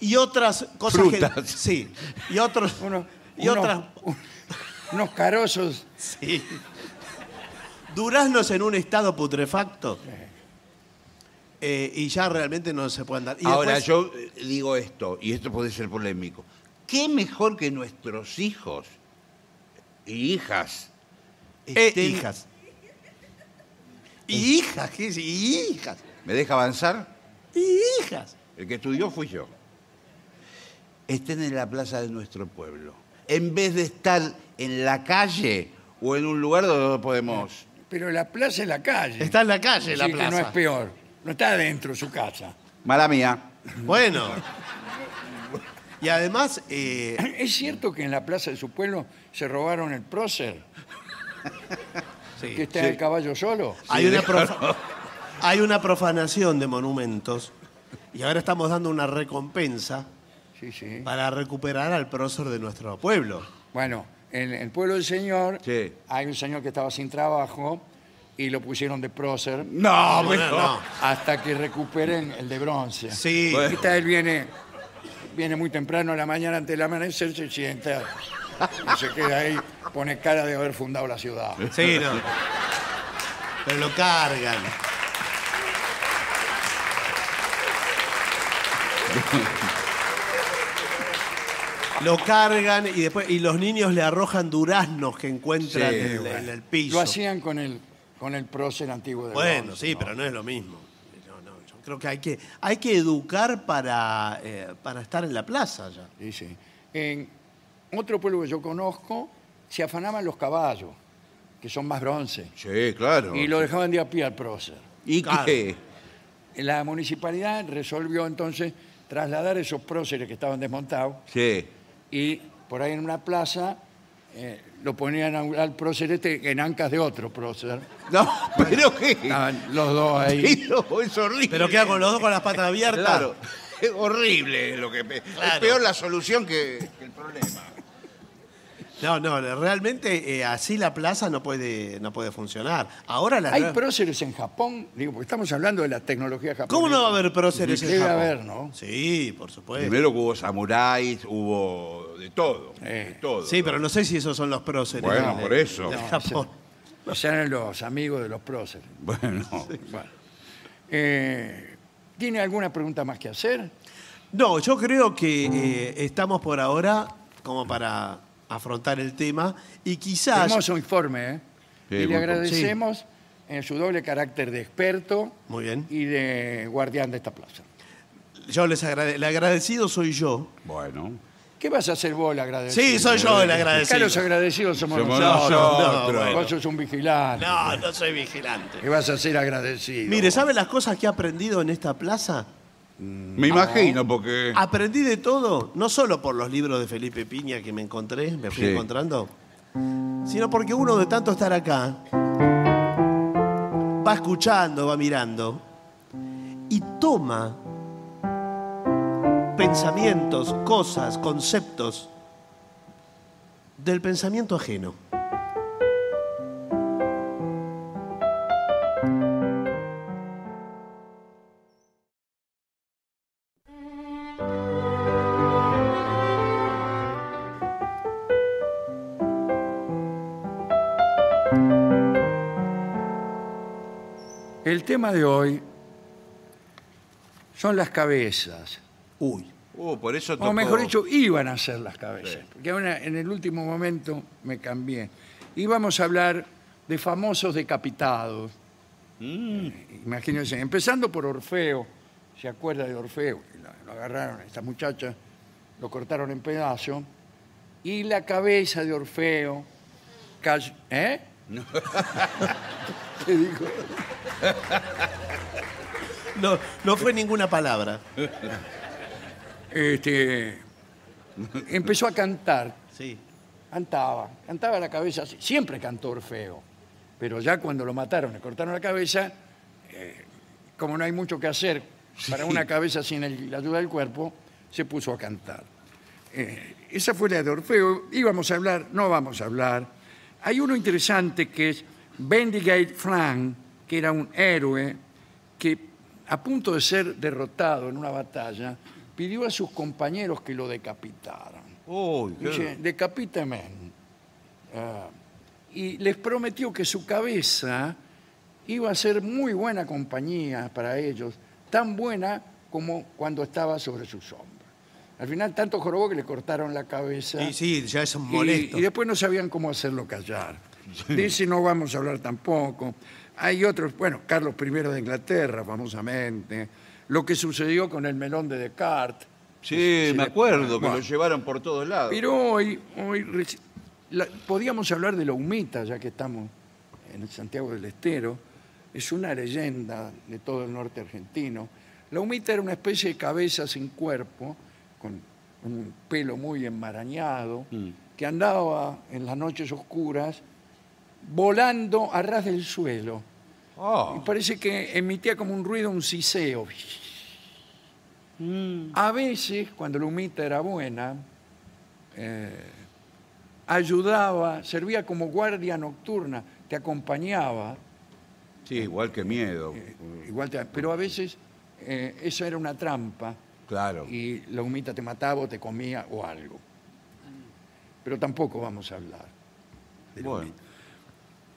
y otras cosas Frutas. que. Sí. Y otros. Uno- y unos- otras. Unos carozos. Sí. Duraznos en un estado putrefacto. Eh, y ya realmente no se pueden dar. Y Ahora, después- yo eh, digo esto, y esto puede ser polémico. ¿Qué mejor que nuestros hijos y hijas Eh, estén- hijas. Y hijas, ¿qué es? Y hijas. ¿Me deja avanzar? Y hijas. El que estudió fui yo. Estén en la plaza de nuestro pueblo. En vez de estar en la calle o en un lugar donde no podemos. Pero la plaza es la calle. Está en la calle la que plaza. no es peor. No está adentro de su casa. Mala mía. Bueno. Y además, eh, ¿Es cierto que en la plaza de su pueblo se robaron el prócer? sí. ¿Que está el caballo solo? hay, una profa- hay una profanación de monumentos y ahora estamos dando una recompensa Sí, sí. para recuperar al prócer de nuestro pueblo. Bueno, en el pueblo del señor Sí. hay un señor que estaba sin trabajo y lo pusieron de prócer No, Bueno, bueno. no. hasta que recuperen el de bronce. Sí. Bueno. Esta él viene, viene muy temprano a la mañana antes del amanecer, se sienta y se queda ahí, pone cara de haber fundado la ciudad. Sí, no. Pero lo cargan. Lo cargan y después y los niños le arrojan duraznos que encuentran Sí, en, el- bueno. en el piso. Lo hacían con el, con el prócer antiguo de Bueno, bronce, sí, ¿no? pero no es lo mismo. Creo que hay que, hay que educar para, eh, para estar en la plaza ya. Sí, sí. En otro pueblo que yo conozco se afanaban los caballos, que son más bronce, Sí, claro. y lo dejaban de a pie al prócer. ¿Y Claro. qué? La municipalidad resolvió entonces trasladar esos próceres que estaban desmontados Sí. y por ahí en una plaza eh, lo ponían a- al prócer este en ancas de otro prócer. No, pero qué. Estaban los dos ahí. Pero es horrible. Pero queda con los dos con las patas abiertas. Claro. Es horrible lo que. Es peor la solución que, que el problema. No, no, realmente eh, así la plaza no puede, no puede funcionar. Ahora la ¿Hay nueva- próceres en Japón? Digo, porque estamos hablando de la tecnología japonesa. ¿Cómo no va a haber próceres en Debe Japón? haber, ¿no? Sí, por supuesto. Primero que hubo samuráis, hubo de todo. Eh. De todo. Sí, pero no sé si esos son los próceres. Bueno, de- por eso. de No, Japón. O sea, eran los amigos de los próceres. Bueno. Bueno. Eh, ¿Tiene alguna pregunta más que hacer? No, yo creo que eh, estamos por ahora como para afrontar el tema y quizás... Hermoso informe, ¿eh? Sí, y le agradecemos en su doble carácter de experto Muy bien. y de guardián de esta plaza. Yo les agradezco. El agradecido soy yo. Bueno. ¿Qué vas a hacer vos el agradecido? Sí, soy yo el Acá agradecido. los agradecidos somos, Somos nosotros. nosotros. No, bueno. Vos sos un vigilante. No, no soy vigilante. ¿Qué vas a ser agradecido? Mire, ¿sabe las cosas que he aprendido en esta plaza? Me imagino, porque. Aprendí de todo, no solo por los libros de Felipe Piña que me encontré, me fui Sí. encontrando, sino porque uno de tanto estar acá va escuchando, va mirando y toma pensamientos, cosas, conceptos del pensamiento ajeno. El tema de hoy son las cabezas. Uy, Uh, por eso O mejor dicho, iban a ser las cabezas. Porque ahora en el último momento me cambié. Íbamos a hablar de famosos decapitados. Mm. Eh, Imagínense, empezando por Orfeo. ¿Se acuerda de Orfeo? Lo, lo agarraron a esta muchacha, lo cortaron en pedazos. Y la cabeza de Orfeo cayó. ¿Eh? ¿Qué dijo? No, no fue ninguna palabra. Este, empezó a cantar Sí. Cantaba, cantaba la cabeza, así. siempre cantó Orfeo, pero ya cuando lo mataron, le cortaron la cabeza, eh, como no hay mucho que hacer para una cabeza sin el- la ayuda del cuerpo, se puso a cantar. Eh, esa fue la de Orfeo. Íbamos a hablar, no vamos a hablar. Hay uno interesante que es Bendigate Frank, que era un héroe que a punto de ser derrotado en una batalla, pidió a sus compañeros que lo decapitaran. Qué- Dice, decapítame. Ah, y les prometió que su cabeza iba a ser muy buena compañía para ellos, tan buena como cuando estaba sobre sus hombros. Al final tanto jorobó que le cortaron la cabeza. Sí, sí, ya es molesto. y después no sabían cómo hacerlo callar. Ese no vamos a hablar tampoco. Hay otros, bueno, Carlos I de Inglaterra, famosamente. Lo que sucedió con el melón de Descartes. Sí, me le- acuerdo que Bueno. lo llevaron por todos lados. Pero hoy, hoy reci- la- podíamos hablar de la humita, ya que estamos en el Santiago del Estero. Es una leyenda de todo el norte argentino. La humita era una especie de cabeza sin cuerpo, con un pelo muy enmarañado, que andaba en las noches oscuras volando a ras del suelo. Ah, Y parece que emitía como un ruido, un siseo. A veces, cuando la humita era buena, eh, ayudaba, servía como guardia nocturna, te acompañaba, sí, igual que miedo. eh, igual te- pero a veces eh, eso era una trampa Claro. y la humita te mataba o te comía o algo. Pero tampoco vamos a hablar. de la Bueno. humita.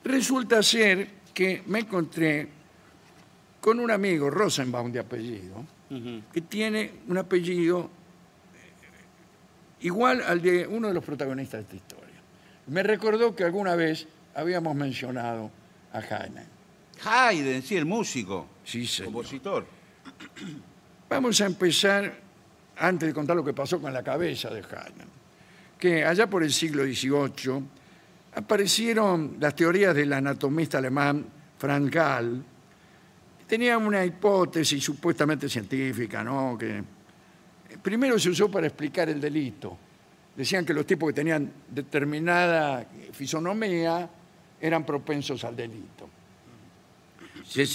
Resulta ser que me encontré con un amigo, Rosenbaum de apellido, que tiene un apellido eh, igual al de uno de los protagonistas de esta historia. Me recordó que alguna vez habíamos mencionado a Heine. Haydn, sí, el músico, Sí, señor. compositor. Vamos a empezar, antes de contar lo que pasó con la cabeza de Heine, que allá por el siglo XVIII aparecieron las teorías del anatomista alemán Frank Gall. Tenía una hipótesis supuestamente científica, ¿no? Que eh, primero se usó para explicar el delito. Decían que los tipos que tenían determinada fisonomía eran propensos al delito.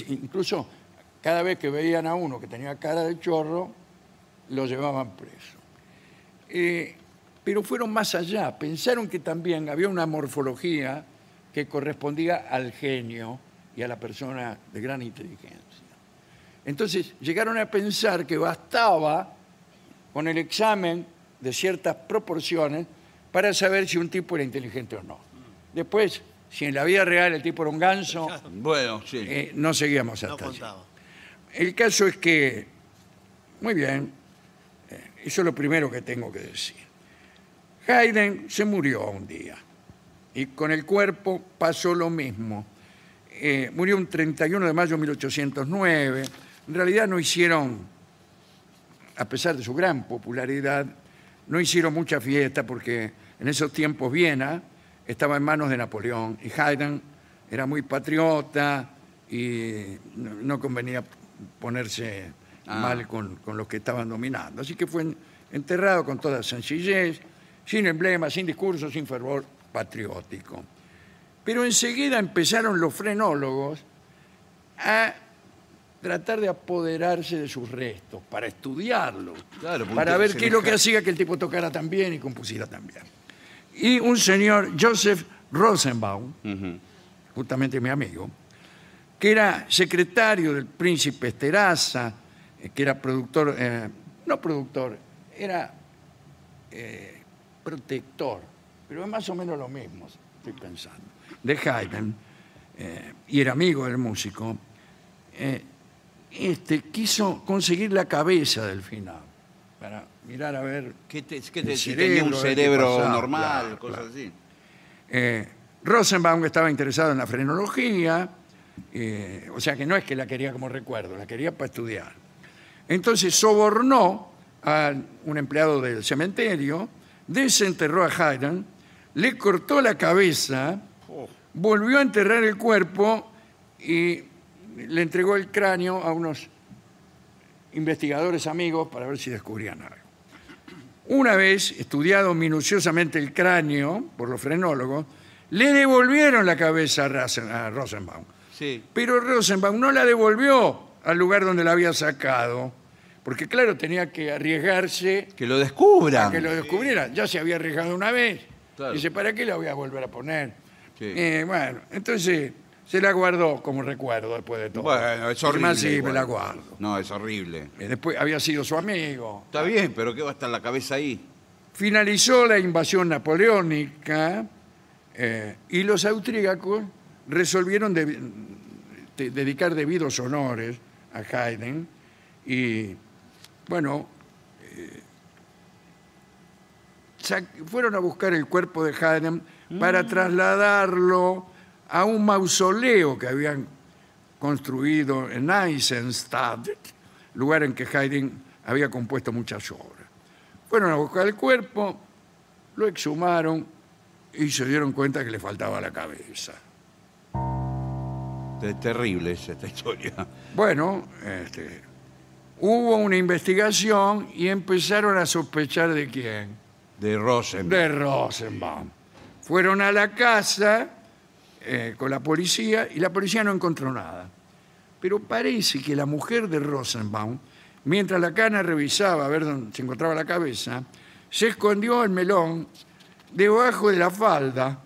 Incluso cada vez que veían a uno que tenía cara de chorro, lo llevaban preso. Eh, pero fueron más allá, pensaron que también había una morfología que correspondía al genio y a la persona de gran inteligencia. Entonces llegaron a pensar que bastaba con el examen de ciertas proporciones para saber si un tipo era inteligente o no. Después, si en la vida real el tipo era un ganso, Bueno, sí. eh, no seguíamos No hasta allí. El caso es que, muy bien, eh, eso es lo primero que tengo que decir. Haydn se murió un día y con el cuerpo pasó lo mismo. Eh, murió un 31 de mayo de 1809. En realidad no hicieron, a pesar de su gran popularidad, no hicieron mucha fiesta porque en esos tiempos Viena estaba en manos de Napoleón y Haydn era muy patriota y no, no convenía ponerse Ah. mal con, con los que estaban dominando. Así que fue en- enterrado con toda sencillez, sin emblema, sin discurso, sin fervor patriótico. Pero enseguida empezaron los frenólogos a tratar de apoderarse de sus restos, para estudiarlos, Claro, para ver qué es lo que hacía que el tipo tocara tan bien y compusiera tan bien. Y un señor, Joseph Rosenbaum, justamente mi amigo, que era secretario del príncipe Esteraza, eh, que era productor, eh, no productor, era eh, protector, pero es más o menos lo mismo, estoy pensando, de Haydn, eh, y era amigo del músico, eh, este quiso conseguir la cabeza del final, para mirar a ver ¿Qué te, qué te- si tenía un cerebro, pasaba, normal, claro, cosas claro. así? Eh, Rosenbaum estaba interesado en la frenología, eh, o sea que no es que la quería como recuerdo, la quería para estudiar. Entonces sobornó a un empleado del cementerio, desenterró a Haydn, le cortó la cabeza, volvió a enterrar el cuerpo y le entregó el cráneo a unos investigadores amigos para ver si descubrían algo. Una vez estudiado minuciosamente el cráneo por los frenólogos, le devolvieron la cabeza a Rosenbaum. Sí. Pero Rosenbaum no la devolvió al lugar donde la había sacado, porque claro, tenía que arriesgarse Que lo descubran. a que lo descubrieran. Ya se había arriesgado una vez. Claro. Dice, ¿para qué la voy a volver a poner? Sí. Eh, bueno, entonces se la guardó como recuerdo después de todo. Bueno, es horrible. "Más sí, me la guardo. No, es horrible. Eh, Después había sido su amigo. Está bien, pero ¿qué va a estar la cabeza ahí? Finalizó la invasión napoleónica eh, y los austríacos resolvieron de- de- dedicar debidos honores a Haydn y, bueno, eh, fueron a buscar el cuerpo de Haydn para trasladarlo a un mausoleo que habían construido en Eisenstadt, lugar en que Haydn había compuesto muchas obras. Fueron a buscar el cuerpo, lo exhumaron y se dieron cuenta que le faltaba la cabeza. Es terrible es esta historia. Bueno, este, hubo una investigación y empezaron a sospechar de quién. De Rosen. De Rosenbaum. Fueron a la casa eh, con la policía y la policía no encontró nada. Pero parece que la mujer de Rosenbaum, mientras la cana revisaba a ver dónde se encontraba la cabeza, se escondió el melón debajo de la falda.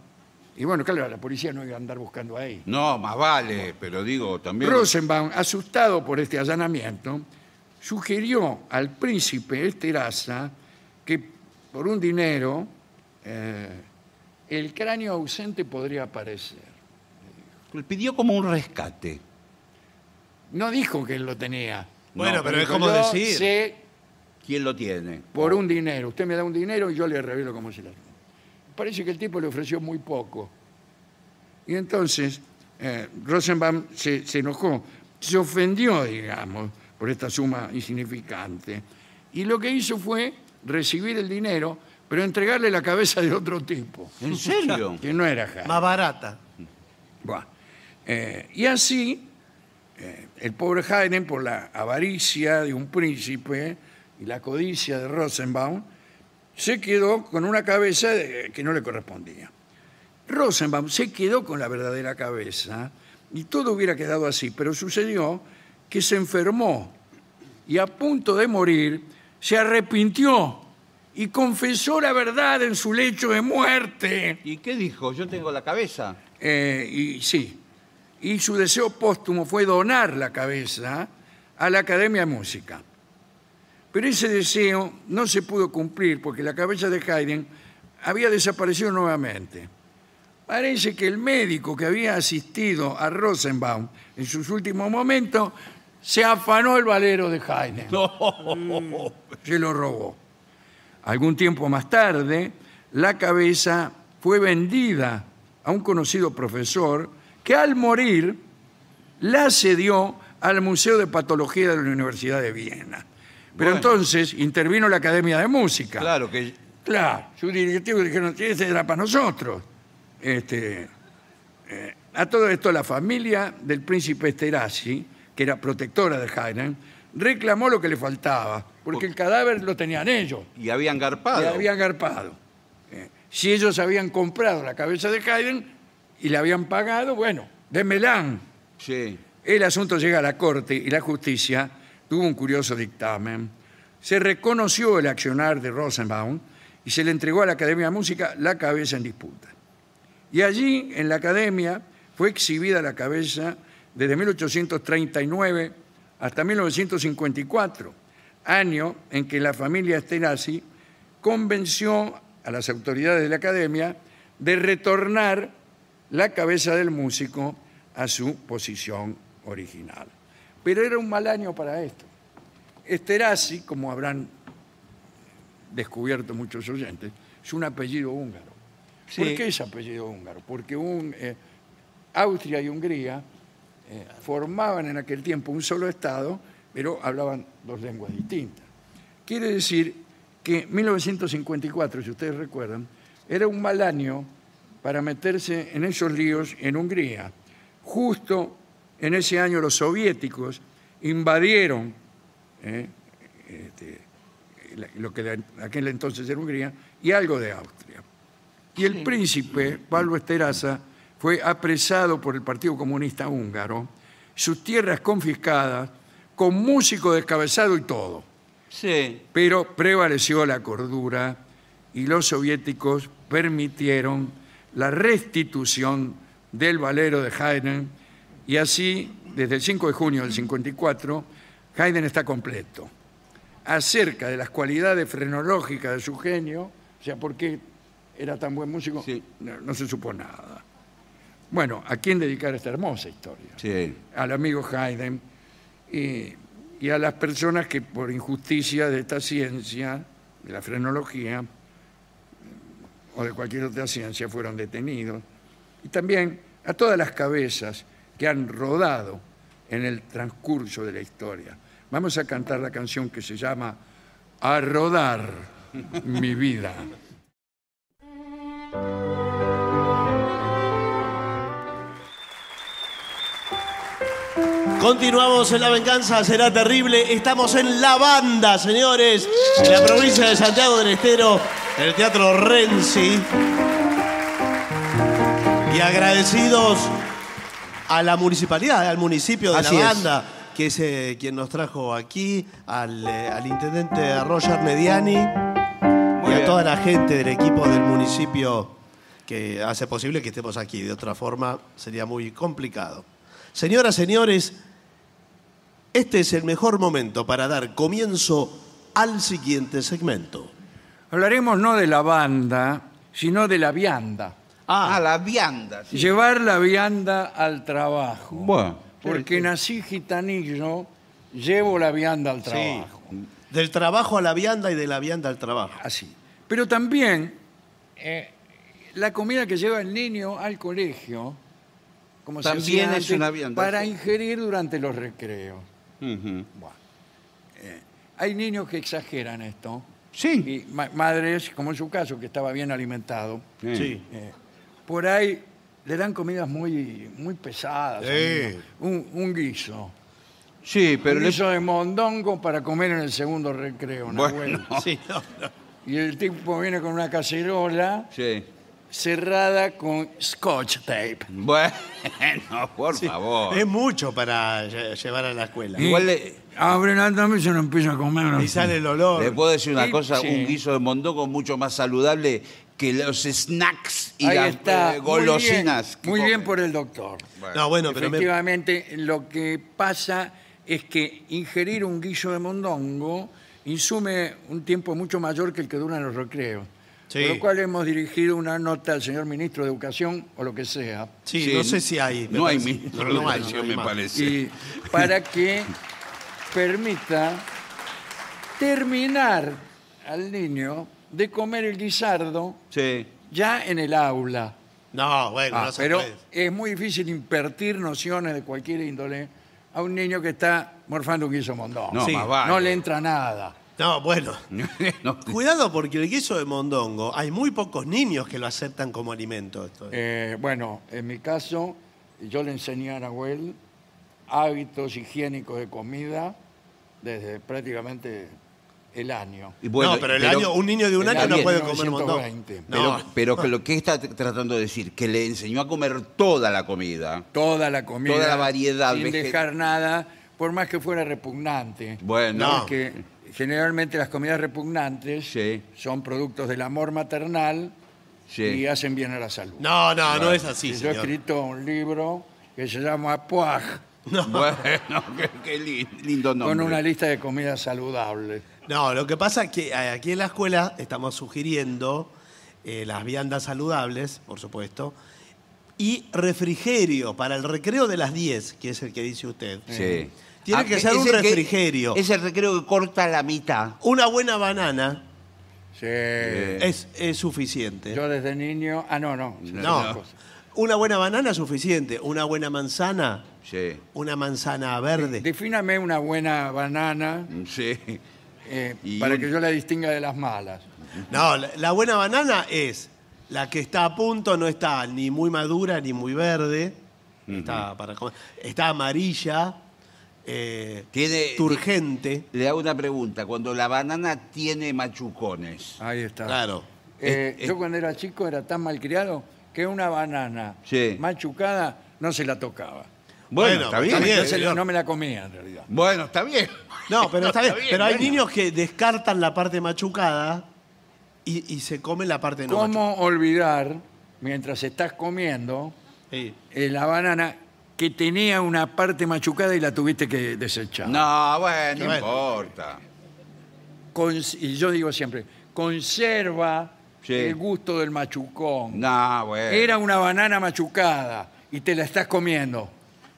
Y bueno, claro, la policía no iba a andar buscando ahí. No, más vale, pero digo también. Rosenbaum, asustado por este allanamiento, sugirió al príncipe Esteraza que por un dinero eh, el cráneo ausente podría aparecer. Le pidió como un rescate. No dijo que él lo tenía. Bueno, No, pero es como "Yo decir. sé ¿Quién lo tiene? por un dinero. Usted me da un dinero y yo le revelo cómo se lo Parece que el tipo le ofreció muy poco. Y entonces eh, Rosenbaum se, se enojó, se ofendió, digamos, por esta suma insignificante. Y lo que hizo fue recibir el dinero, pero entregarle la cabeza de otro tipo, ¿En serio? que no era Haydn. Más barata. Buah. Eh, y así, eh, el pobre Haydn, por la avaricia de un príncipe y la codicia de Rosenbaum, se quedó con una cabeza de- que no le correspondía. Rosenbaum se quedó con la verdadera cabeza y todo hubiera quedado así, pero sucedió que se enfermó y a punto de morir se arrepintió y confesó la verdad en su lecho de muerte. ¿Y qué dijo? Yo tengo la cabeza. Eh, y sí. Y su deseo póstumo fue donar la cabeza a la Academia de Música. Pero ese deseo no se pudo cumplir porque la cabeza de Haydn había desaparecido nuevamente. Parece que el médico que había asistido a Rosenbaum en sus últimos momentos se afanó el valero de Haydn. Se lo robó. Algún tiempo más tarde, la cabeza fue vendida a un conocido profesor que al morir la cedió al Museo de Patología de la Universidad de Viena. Pero Bueno. entonces intervino la Academia de Música. Claro que. Claro, su directivo dijeron, ese era para nosotros. Este, eh, a todo esto, la familia del príncipe Esterhazy, que era protectora de Haydn, reclamó lo que le faltaba, porque el cadáver lo tenían ellos, Y habían garpado. le habían garpado. Eh, si ellos habían comprado la cabeza de Haydn y le habían pagado, bueno, démela. Sí. El asunto llega a la Corte y la justicia tuvo un curioso dictamen. Se reconoció el accionar de Rosenbaum y se le entregó a la Academia de Música la cabeza en disputa. Y allí, en la Academia, fue exhibida la cabeza desde 1839 hasta 1954, año en que la familia Esterhazy convenció a las autoridades de la Academia de retornar la cabeza del músico a su posición original. Pero era un mal año para esto. Esterhazy, como habrán descubierto muchos oyentes, es un apellido húngaro. ¿Por qué es apellido húngaro? Porque un, eh, Austria y Hungría eh, formaban en aquel tiempo un solo Estado, pero hablaban dos lenguas distintas. Quiere decir que 1954, si ustedes recuerdan, era un mal año para meterse en esos líos en Hungría. Justo en ese año los soviéticos invadieron eh, este, lo que aquel entonces era Hungría y algo de Austria. Y el príncipe, Pablo Esteraza, fue apresado por el Partido Comunista Húngaro, sus tierras confiscadas, con músico descabezado y todo. Sí. Pero prevaleció la cordura y los soviéticos permitieron la restitución del valero de Haydn y así, desde el 5 de junio del 54, Haydn está completo. Acerca de las cualidades frenológicas de su genio, o sea, por qué era tan buen músico, Sí. no, no se supo nada. Bueno, ¿a quién dedicar esta hermosa historia? Sí. al amigo Haydn y, y a las personas que por injusticia de esta ciencia, de la frenología o de cualquier otra ciencia fueron detenidos. Y también a todas las cabezas que han rodado en el transcurso de la historia. Vamos a cantar la canción que se llama A rodar mi vida. Continuamos en La Venganza Será Terrible. Estamos en La Banda, señores, en la provincia de Santiago del Estero, en el Teatro Renzi. Y agradecidos a la municipalidad, al municipio de Así La es. Banda, que es eh, quien nos trajo aquí, al, eh, al intendente Roger Mediani y a toda la gente del equipo del municipio que hace posible que estemos aquí. De otra forma sería muy complicado. Señoras, señores, este es el mejor momento para dar comienzo al siguiente segmento. Hablaremos no de la banda, sino de la vianda. Ah, la vianda. sí. Llevar la vianda al trabajo. Bueno. Porque nací gitanillo, llevo la vianda al trabajo. Del trabajo a la vianda y de la vianda al trabajo. Así. Pero también eh, la comida que lleva el niño al colegio, como se También hacía es antes, una vianda, para sí. ingerir durante los recreos. Ujú. Bueno, eh, hay niños que exageran esto. Sí. Y ma- madres, como en su caso, que estaba bien alimentado, Sí. eh, por ahí le dan comidas muy, muy pesadas. Sí. Un, un guiso. Sí, pero un le- guiso de mondongo para comer en el segundo recreo. Bueno. Sí, no, no. Y el tipo viene con una cacerola Sí. Cerrada con scotch tape. Bueno, por favor. Es mucho para lle- llevar a la escuela. Y Igual le- abren la tapa y se lo empieza a comer. Y sale el olor. Le puedo decir una Sí, cosa, sí. un guiso de mondongo mucho más saludable que los snacks y Ahí las está. eh, Muy golosinas. bien, que Muy bien, comen. por el doctor. No, bueno, pero me- Efectivamente, lo que pasa es que ingerir un guiso de mondongo insume un tiempo mucho mayor que el que duran los recreos. Sí. Por lo cual hemos dirigido una nota al señor ministro de Educación o lo que sea, Sí, Sí, no sé si hay. No hay ministro No, hay, no hay me más. parece. y para que permita terminar al niño de comer el guisardo Sí. ya en el aula. No, bueno, Ah, no se pero puede. es muy difícil impartir nociones de cualquier índole a un niño que está morfando un guiso mondongo. No, Sí. más vale. No le entra nada. No, bueno. No. Cuidado porque el queso de mondongo, hay muy pocos niños que lo aceptan como alimento. Esto. Eh, bueno, en mi caso, yo le enseñé a Nahuel hábitos higiénicos de comida desde prácticamente el año. Y bueno, no, pero el año, un niño de un año no puede comer un montón. 1920. Pero, No, pero lo que está tratando de decir, que le enseñó a comer toda la comida. Toda la comida. Toda la variedad, Sin dejar nada, por más que fuera repugnante. Bueno, No. Porque generalmente las comidas repugnantes Sí. son productos del amor maternal sí. y hacen bien a la salud. no, no, no es así, Y yo he señor. escrito un libro que se llama Puaj, Bueno, qué, qué li- lindo nombre. con una lista de comidas saludables. No, lo que pasa es que eh, aquí en la escuela estamos sugiriendo eh, las viandas saludables, por supuesto, y refrigerio para el recreo de las 10, que es el que dice usted. Sí. Tiene Ah, que ser un el que- refrigerio. Es el recreo que corta la mitad. Una buena banana Sí. es, es suficiente. Yo desde niño. Ah, no, no. no, una buena banana es suficiente. Una buena manzana, Sí. una manzana verde. Defíname una buena banana Sí. eh, Y para un- que yo la distinga de las malas. No, la, la buena banana es la que está a punto, no está ni muy madura ni muy verde. Está, para comer. está amarilla, eh, Tiene- turgente. Le hago una pregunta. Cuando la banana tiene machucones. Ahí está. Claro. Eh, Es- yo cuando era chico era tan malcriado que una banana Sí. machucada no se la tocaba. Bueno, está está bien. no me la comía en realidad. Bueno, está bien. No, pero está bien. Pero hay niños que descartan la parte machucada y, y se comen la parte no machucada. ¿Cómo olvidar, mientras estás comiendo, Sí. eh, la banana que tenía una parte machucada y la tuviste que desechar? No, bueno, no importa. Y yo digo siempre, conserva Sí. el gusto del machucón. No, bueno. Era una banana machucada y te la estás comiendo.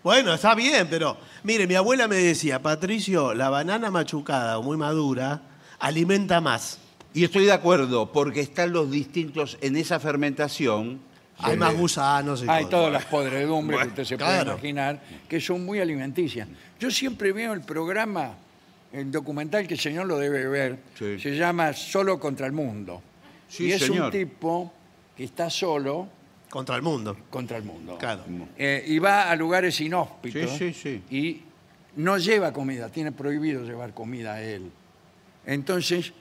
Bueno, está bien, pero mire, mi abuela me decía, Patricio, la banana machucada o muy madura alimenta más. Y estoy de acuerdo, porque están los distintos en esa fermentación. Hay más gusanos y Hay cosas. todas las podredumbres que usted se puede imaginar, que son muy alimenticias. Yo siempre veo el programa, el documental que el señor lo debe ver, Sí. se llama Solo contra el Mundo. Sí, y es señor. un tipo que está solo Contra el mundo. contra el mundo. Claro. Eh, y va a lugares inhóspitos. Sí, sí, sí. Y no lleva comida, tiene prohibido llevar comida a él. Entonces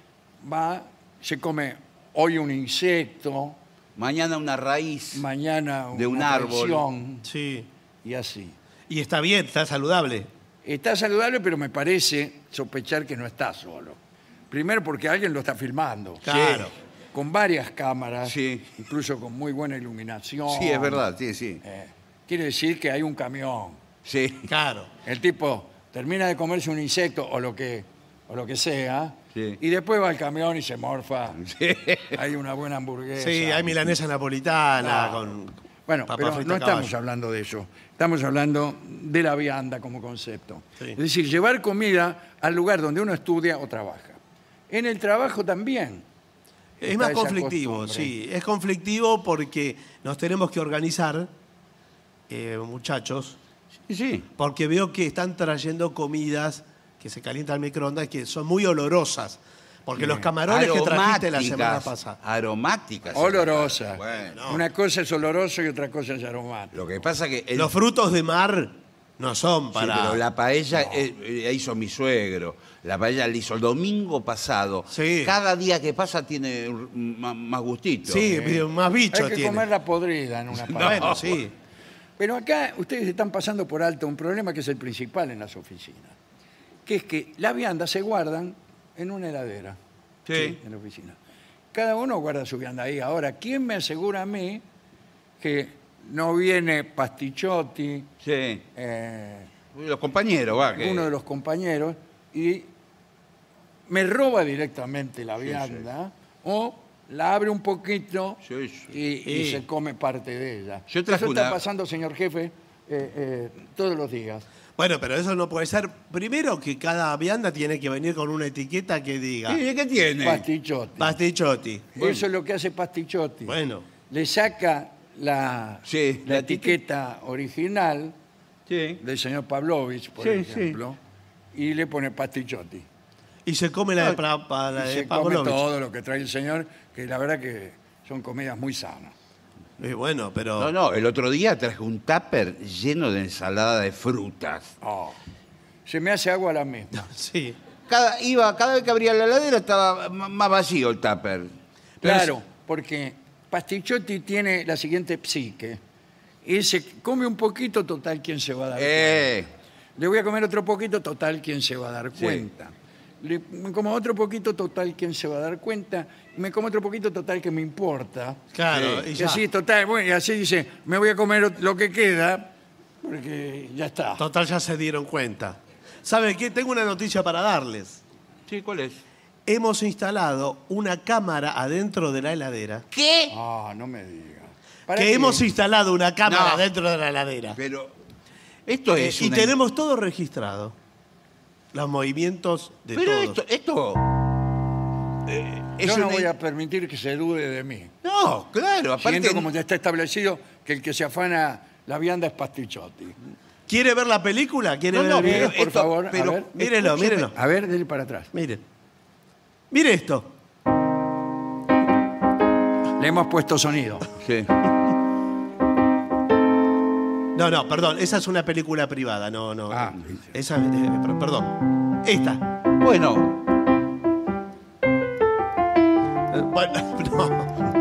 va, se come hoy un insecto, Mañana una raíz. mañana De un una árbol. traición, Sí. y así. Y está bien, está saludable. Está saludable, pero me parece sospechar que no está solo. Primero porque alguien lo está filmando. Claro. Con varias cámaras, Sí. incluso con muy buena iluminación. Sí, es verdad, sí, sí. Eh, quiere decir que hay un camión. Sí. Claro. El tipo termina de comerse un insecto o lo que, o lo que sea, Sí. y después va al camión y se morfa. Sí. Hay una buena hamburguesa. Sí, hay milanesa napolitana No. con Bueno, pero no estamos caballo. hablando de eso. Estamos hablando de la vianda como concepto. Sí. Es decir, llevar comida al lugar donde uno estudia o trabaja. En el trabajo también. Es más conflictivo, costumbre. sí. Es conflictivo porque nos tenemos que organizar, eh, muchachos, Sí, sí. porque veo que están trayendo comidas que se calientan al microondas que son muy olorosas. Porque los camarones que trajiste la semana pasada. Aromáticas. Olorosa. Bueno. Una cosa es oloroso y otra cosa es aromático. Lo que pasa que... el- Los frutos de mar no son Sí, para. pero la paella eh, eh, hizo mi suegro. La paella la hizo el domingo pasado. Sí. Cada día que pasa tiene un- más, más gustito. Sí, pero más bicho Hay que tiene. comerla podrida en una palabra. Bueno, sí. Pero acá ustedes están pasando por alto un problema que es el principal en las oficinas, que es que las viandas se guardan en una heladera Sí. en la oficina. Cada uno guarda su vianda ahí. Ahora, ¿quién me asegura a mí que no viene Pastichotti, Sí. eh, Los compañeros, va. Que... uno de los compañeros, y me roba directamente la vianda o la abre un poquito Sí, y, se come parte de ella. Yo Eso está pasando, señor jefe, eh, eh, todos los días. Bueno, pero eso no puede ser. Primero que cada vianda tiene que venir con una etiqueta que diga Sí, ¿Qué tiene? Pastichotti. pastichotti. Eso es lo que hace Pastichotti. Bueno, Le saca la, Sí, la la etiqueta original Sí. del señor Pavlovich, por Sí, ejemplo, y le pone Pastichotti. y se come la de, pra- pa- la Y de se come Pavlovich. todo lo que trae el señor, que la verdad que son comidas muy sanas. Y bueno, pero. No, no, el otro día traje un tupper lleno de ensalada de frutas. Oh, se me hace agua la misma. Sí. cada, iba, cada vez que abría la heladera estaba m- más vacío el tupper. Claro, porque Pastichotti tiene la siguiente psique. Y se come un poquito, total, ¿quién se va a dar cuenta? Eh, Le voy a comer otro poquito, total, ¿quién se va a dar Sí. cuenta? Le, me como otro poquito, total, ¿quién se va a dar cuenta? Me como otro poquito, total, que me importa. Claro, Sí. y Y ya. así, total, bueno, y así dice, me voy a comer lo que queda, porque ya está. Total, ya se dieron cuenta. ¿Sabe qué? Tengo una noticia para darles. sí, ¿cuál es? Hemos instalado una cámara adentro de la heladera. ¿Qué? Ah, no me diga. ¿Para Que qué? hemos instalado una cámara No. dentro de la heladera. Pero esto Eh, es y una- tenemos todo registrado. Los movimientos de Pero todos. esto, esto eh, es Yo no una- voy a permitir que se dude de mí. No, claro, aparte Siendo como ya está establecido que el que se afana la vianda es Pastichotti. ¿Quiere ver la película? ¿Quiere No, ver no, el video? pero por esto- favor, a pero- ver. Mírelo, escúcheme. mírelo. A ver, dele para atrás. Miren. Mire esto. Le hemos puesto sonido. Sí. No, no, perdón. Esa es una película privada. No, no. Ah. Esa, eh, per- perdón. Esta. Bueno, Eh, Bueno, no.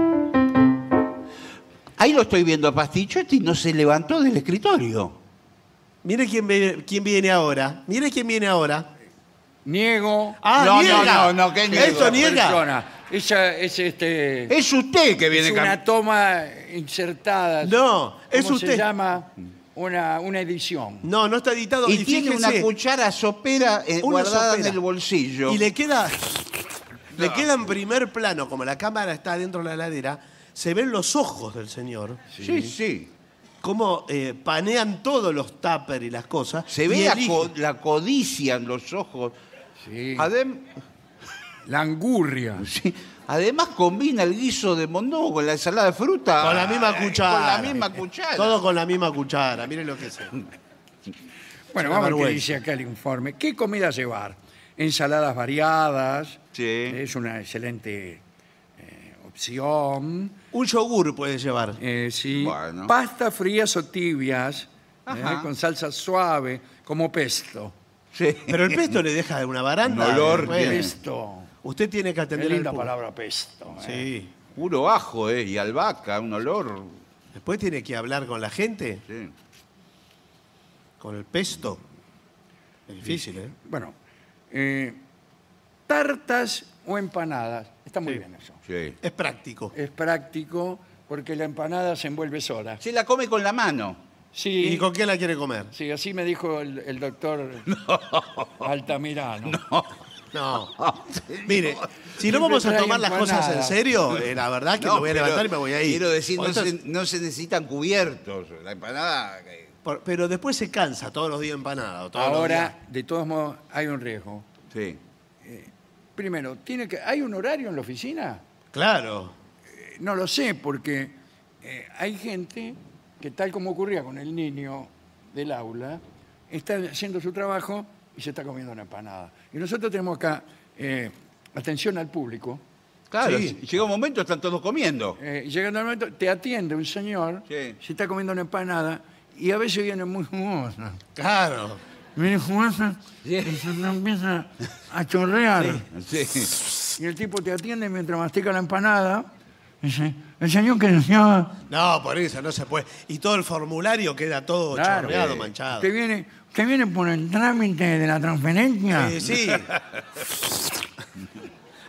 ahí lo estoy viendo a Pastichotti no se levantó del escritorio. Mire quién, ve- quién viene ahora. Mire quién viene ahora. Niego. Ah, No, no, niega. no, no, ¿qué niego? Esto niega. persona. Esa es este. Es usted que viene es cam- una toma insertada. No, es ¿Cómo usted. se llama? Una, una edición. No, no está editado. Y tiene una fíjese, cuchara sopera eh, una guardada sopera. en el bolsillo. Y le queda. Le queda en primer plano, como la cámara está dentro de la heladera, se ven los ojos del señor. Sí, sí. Cómo eh, panean todos los tuppers y las cosas. Se y ve la, elige- co- la codicia en los ojos. Sí. Adem- La angurria. sí. Además combina el guiso de mondongo con la ensalada de fruta. Con la misma cuchara. Con la misma cuchara. Todo con la misma cuchara. Miren lo que es. Bueno, vamos a ver qué dice acá el informe. ¿Qué comida llevar? Ensaladas variadas. Sí. Es una excelente eh, opción. Un yogur puede llevar. Eh, sí. Bueno. Pastas frías o tibias, Ajá. eh, con salsa suave, como pesto. Sí. Pero el pesto le deja una baranda. Un olor. Pesto. Usted tiene que Qué atender al linda público. palabra pesto. eh. Sí. Puro ajo, ¿eh? Y albahaca, un olor. Después tiene que hablar con la gente, Sí. con el pesto. Es difícil, ¿eh? Bueno, eh, tartas o empanadas. Está muy Sí. bien eso. Sí. Es práctico. Es práctico porque la empanada se envuelve sola. Se la come con la mano. Sí, ¿Y con qué la quiere comer? sí así me dijo el, el doctor Altamirano. No. Mire, si no vamos a tomar las cosas en serio, eh, la verdad que No, me voy a pero levantar y me voy a ir. Quiero decir, no se, no se necesitan cubiertos. La empanada. eh, por- pero después se cansa todos los días empanada. o todos los días. Ahora, de todos modos, hay un riesgo. Sí. Primero, ¿tiene que, ¿hay un horario en la oficina? Claro. Eh, No lo sé, porque eh, hay gente que, tal como ocurría con el niño del aula, está haciendo su trabajo y se está comiendo una empanada. Y nosotros tenemos acá eh, atención al público. Claro, Sí. llega un momento, están todos comiendo. Eh, y llegando el momento, te atiende un señor, Sí. se está comiendo una empanada y a veces viene muy jugosa. Claro. Viene jugosa y se te empieza a chorrear. Sí. Y el tipo te atiende mientras mastica la empanada. Dice, el señor que decía... No, por eso no se puede. Y todo el formulario queda todo chorreado, manchado. Usted viene, usted viene por el trámite de la transferencia Eh, sí.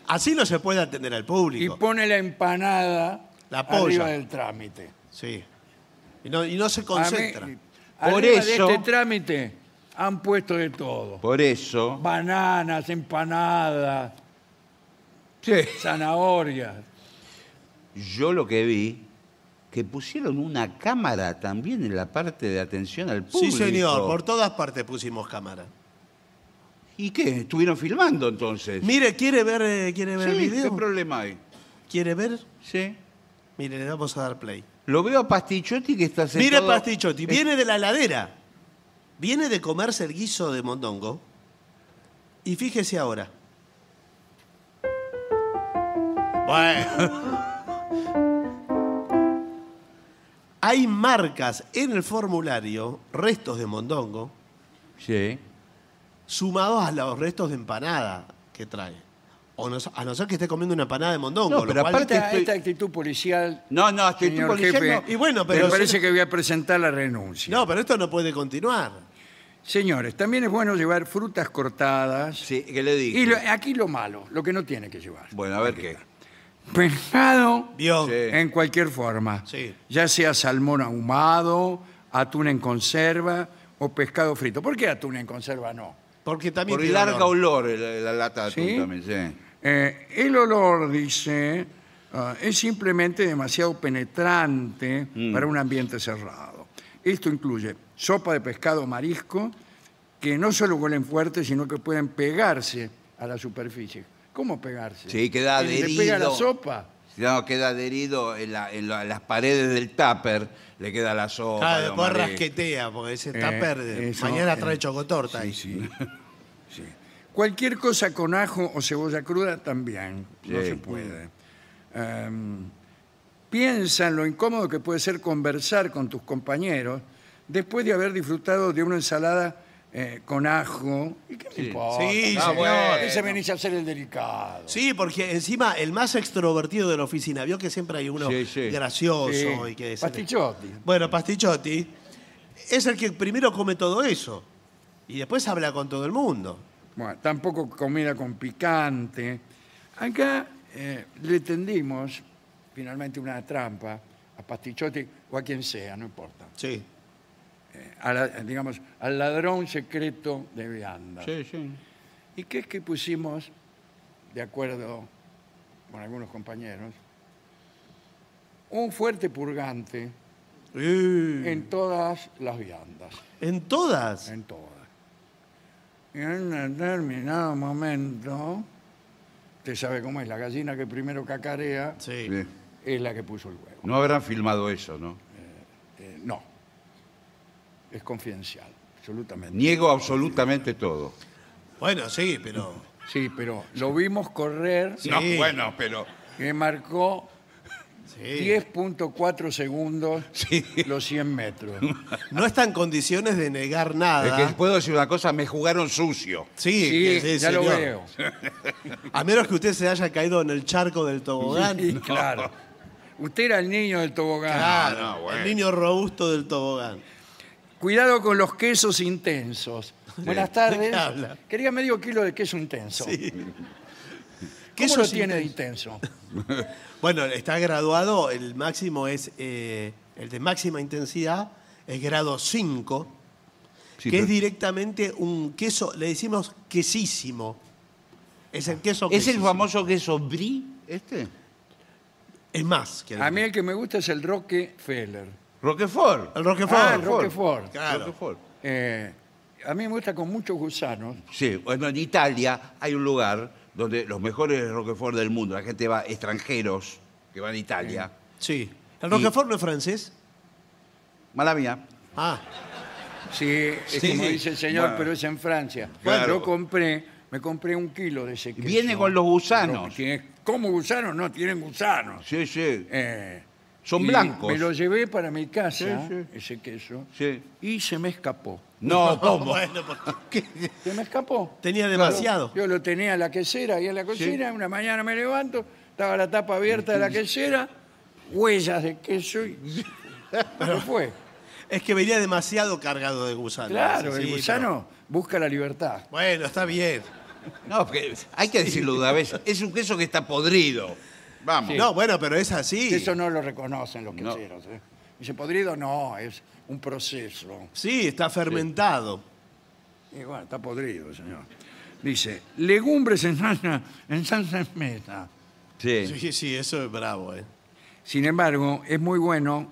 Así no se puede atender al y público. pone la empanada La apoya. arriba del trámite. Sí. Y no, y no se A mí, concentra. Por arriba eso- de este trámite han puesto de todo. Por eso. Bananas, empanadas, Sí. zanahorias. Yo lo que vi, que pusieron una cámara también en la parte de atención al Sí, público. señor. Por todas partes pusimos cámara. ¿Y qué? ¿Estuvieron filmando entonces? Mire, ¿quiere ver, eh, ¿quiere ver el Sí, ¿Qué video? problema hay? ¿Quiere ver? Sí. Mire, le vamos a dar play. Lo veo a Pastichotti que está sentado... Mire, Pastichotti, viene de la heladera. Viene de comerse el guiso de mondongo. Y fíjese ahora. Bueno. Hay marcas en el formulario, restos de mondongo, Sí. sumados a los restos de empanada que trae. O no- a no ser que esté comiendo una empanada de mondongo. No, lo pero cual- aparte- Esta, estoy- esta actitud policial, No, no, actitud señor policial jefe, no. Y bueno, pero me parece si- que voy a presentar la renuncia. No, pero esto no puede continuar. Señores, también es bueno llevar frutas cortadas. Sí, que le dije. Y lo- aquí lo malo, lo que no tiene que llevar. Bueno, a ver qué. Pescado Vio. Sí. en cualquier forma. Sí. Ya sea salmón ahumado, atún en conserva o pescado frito. ¿Por qué atún en conserva no? Porque también. Por el tiene larga olor. olor la, la lata de atún ¿Sí? también, sí. Eh, el olor, dice, ah, es simplemente demasiado penetrante Mm. para un ambiente cerrado. Esto incluye sopa de pescado o marisco, que no solo huelen fuerte, sino que pueden pegarse a la superficie. ¿Cómo pegarse? Sí, queda ¿Le pega la adherido. sopa? No, queda adherido en, la- en la- las paredes del tupper, le queda la sopa. Claro, de después marisco. rasquetea, porque ese Eh, está verde. eso, Mañana eh, trae chocotorta. Sí, ahí. sí. Sí. Cualquier cosa con ajo o cebolla cruda también no se puede. Em, piensa en lo incómodo que puede ser conversar con tus compañeros después de haber disfrutado de una ensalada eh, con ajo. ¿Y qué me Sí. importa? Sí, Ah, señor. bueno. Ese venís a hacer el delicado. Sí, porque encima el más extrovertido de la oficina, vio que siempre hay uno Sí, sí. gracioso Sí. y que Pastichotti. Bueno, Pastichotti es el que primero come todo eso y después habla con todo el mundo. Bueno, tampoco comida con picante. Acá eh, le tendimos finalmente una trampa a Pastichotti o a quien sea, no importa. Sí. Eh, a la- digamos, al ladrón secreto de vianda. Sí, sí. ¿Y qué es que pusimos, de acuerdo con algunos compañeros, un fuerte purgante Eh, en todas las viandas? en todas. En todas. Y en un determinado momento, usted sabe cómo es, la gallina que primero cacarea Sí. Sí. es la que puso el huevo. No habrán filmado eso, ¿no? Es confidencial, absolutamente. Niego absolutamente todo. Bueno, sí, pero. Sí, pero lo vimos correr, Sí. No, bueno, pero. que marcó sí. 10.4 segundos Sí. los 100 metros. No está en condiciones de negar Es nada. que puedo decir una cosa, me jugaron sucio. Sí, Sí, sí, ya lo señor. veo. A menos que usted se haya caído en el charco del tobogán. Sí, claro. Usted era el niño del tobogán. Claro, no, bueno. el niño robusto del tobogán. Cuidado con los quesos intensos. Buenas tardes. ¿De qué habla? Quería medio kilo de queso intenso. Sí. ¿Cómo Queso lo tiene de intenso? Bueno, está graduado, el máximo es, eh, el de máxima intensidad es grado 5, Sí, que es directamente un queso, le decimos quesísimo. Es el queso ¿Es el quesísimo. famoso queso brie este? Es más. que el- A mí el que me gusta es el Rockefeller. Roquefort. El Roquefort. Ah, el Roquefort. Claro. Roquefort. Eh, a mí me gusta con muchos gusanos. Sí, bueno, en Italia hay un lugar donde los mejores Roquefort del mundo, la gente va, extranjeros que van a Italia. Sí. ¿El Roquefort no es francés? Mala mía. Ah, Sí, es Sí. como dice el señor, Bueno. pero es en Francia. Claro. Yo compré, me compré un kilo de ese queso. Viene con los gusanos. Tiene- ¿Cómo gusanos? No, tienen gusanos. Sí, sí. Eh, Son y blancos. Me lo llevé para mi casa, Sí, sí. ese queso, Sí. y se me escapó. No, bueno, porque Se me escapó. tenía demasiado. Yo lo tenía en la quesera y en la cocina. Una mañana me levanto, estaba la tapa abierta de la quesera, huellas de queso y. Pero fue. Es que venía demasiado cargado de gusanos. Claro, Sí, el pero- gusano busca la libertad. Bueno, está bien. no, porque hay que decirlo de una vez. Es un queso que está podrido. Vamos. Sí. No, bueno, pero es así. Eso no lo reconocen los No. queseros. ¿eh? Dice, podrido no, es un proceso. Sí, está fermentado. Y bueno, está podrido, señor. Dice, legumbres en salsa, en salsa. Sí. Sí, sí, eso es bravo, ¿eh? Sin embargo, es muy bueno.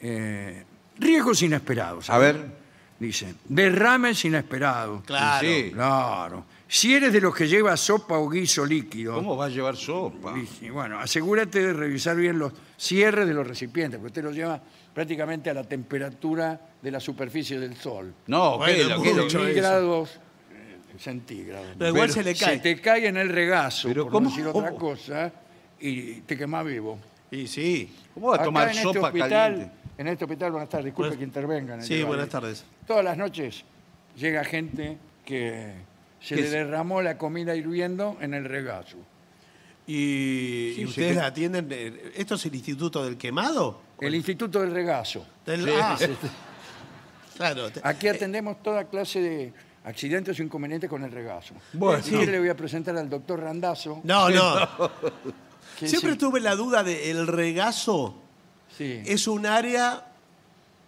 eh, riesgos inesperados. A ver. Dice, derrames inesperados. Claro. Sí. Claro. Si eres de los que lleva sopa o guiso líquido, ¿Cómo va a llevar sopa? bueno, asegúrate de revisar bien los cierres de los recipientes, porque usted los lleva prácticamente a la temperatura de la superficie del sol. No, Bueno. Mil eso. grados eh, centígrados. Pero igual Pero se le Se cae. te cae en el regazo, Pero por ¿cómo? no decir otra cosa, y te quemas vivo. Y sí. ¿Cómo va a Acá tomar en este sopa hospital, caliente? En este hospital, buenas tardes, disculpe Buenas- que intervengan. en el Sí, buenas tardes. Todas las noches llega gente que se ¿Qué le es? derramó la comida hirviendo en el regazo. ¿Y, Sí, y sí, ustedes atienden? eh, ¿Esto es el Instituto del Quemado? El Instituto del Regazo. Del- Sí, ah, claro. Aquí atendemos toda clase de accidentes o inconvenientes con el regazo. Bueno, sí. le voy a presentar al doctor Randazo. No, no. Siempre tuve la duda de el regazo sí. es un área,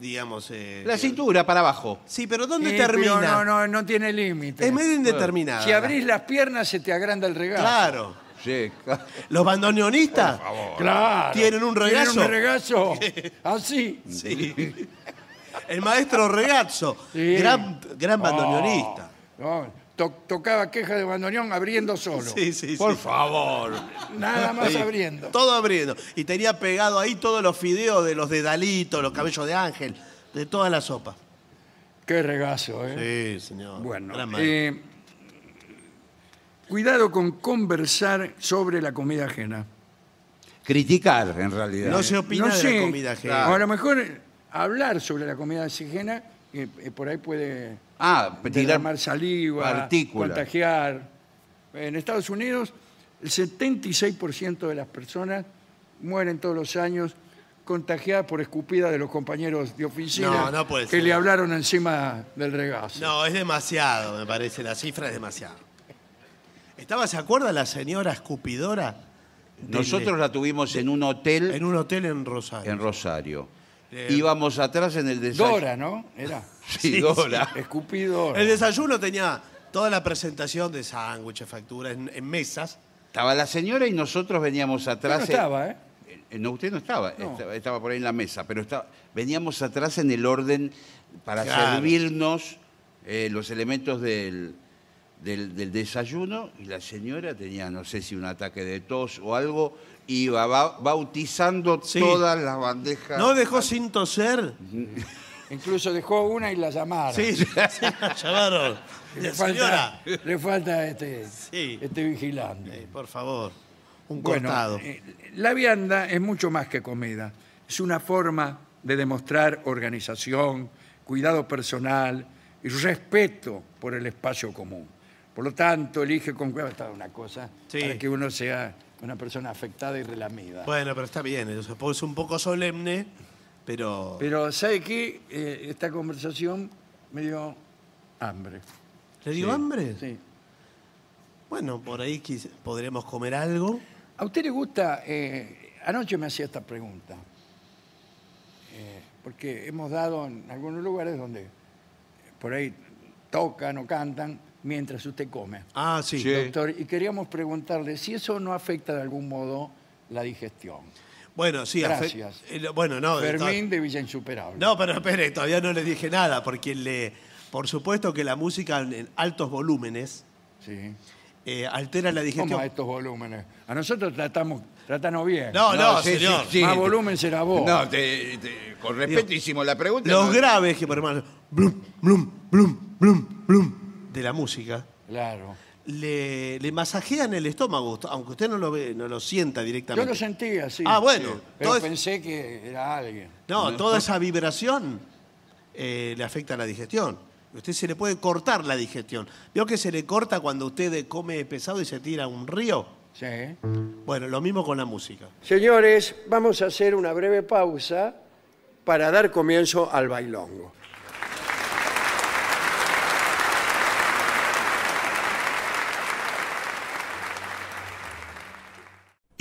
digamos... eh, La que- cintura para abajo. Sí, pero ¿dónde Sí, termina? pero no, no, no tiene límite. Es medio indeterminada. Si abrís las piernas se te agranda el regazo. Claro. Sí. Los bandoneonistas Claro. tienen un regazo. Tienen un regazo. Así. Sí. El maestro Regazzo, Sí. gran, gran bandoneonista. Oh, no, to- tocaba queja de bandoneón abriendo solo. Sí, sí, Por sí. favor. Nada más abriendo. Todo abriendo. Y tenía pegado ahí todos los fideos de los de Dalito, los cabellos de Ángel, de toda la sopa. Qué regazo, ¿eh? Sí, señor. Bueno, Gran maestro. eh, cuidado con conversar sobre la comida ajena. Criticar, en realidad. no se opina no de sé, la comida ajena. o a lo mejor hablar sobre la comida ajena, eh, eh, por ahí puede Ah, tirar saliva, partículas. contagiar. En Estados Unidos, el 76% de las personas mueren todos los años contagiadas por escupida de los compañeros de oficina No, no puede que ser. le hablaron encima del regazo. No, es demasiado, me parece. La cifra es demasiado. ¿Estaba, se acuerda la señora escupidora? Nosotros la tuvimos en un hotel En un hotel en Rosario. en Rosario. Eh, Íbamos atrás en el desayuno. Dora, ¿no? Era. Sí, Sí, Dora. Escupido. El desayuno tenía toda la presentación de sándwiches, facturas en, en mesas. Estaba la señora y nosotros veníamos Yo atrás. no estaba, ¿eh? Eh, No, usted no estaba, No. Estaba, estaba por ahí en la mesa, pero estaba- veníamos atrás en el orden para Claro. servirnos eh, los elementos del, del- del desayuno y la señora tenía, no sé si un ataque de tos o algo, iba ba- bautizando Sí. todas las bandejas. ¿No dejó sin toser? Incluso dejó una y la llamaron. Sí, sí, la llamaron. Le Señora, falta, le falta este, Sí. este vigilante. eh, por favor, un cortado. eh, la vianda es mucho más que comida. Es una forma de demostrar organización, cuidado personal y respeto por el espacio común. Por lo tanto, elige con cuidado esta es una cosa Sí. para que uno sea una persona afectada y relamida. Bueno, pero está bien, eso es un poco solemne, pero... Pero, ¿sabe qué? Eh, esta conversación me dio hambre. ¿Le dio Sí. hambre? Sí. Bueno, por ahí quis- podremos comer algo. ¿A usted le gusta? eh, anoche me hacía esta pregunta. Eh, porque hemos dado en algunos lugares donde por ahí tocan o cantan mientras usted come. Ah, sí. Sí. Doctor, y queríamos preguntarle si eso no afecta de algún modo la digestión. Bueno, sí. afe- Gracias. eh, bueno, no. de Fermín de Villa Insuperable. No, pero espere, todavía no le dije nada, porque le, por supuesto que la música en altos volúmenes Sí. eh, altera la ¿Cómo digestión. a estos volúmenes? A nosotros tratamos, tratanos bien. No, no, sí, señor. sí, sí. Más volumen será vos. No, te- te- con respeto hicimos la pregunta. Los no- graves que por hermano, blum, blum, blum, blum, blum, de la música, Claro. Le, le masajean el estómago, aunque usted no lo ve, no lo sienta Yo directamente. lo sentía, sí. Ah, bueno. Sí. Pero es- pensé que era alguien. No, toda esa vibración eh, le afecta a la digestión. Usted se le puede cortar la digestión. ¿Vio que se le corta cuando usted come pesado y se tira a un río? Sí. Bueno, lo mismo con la música. Señores, vamos a hacer una breve pausa para dar comienzo al bailongo.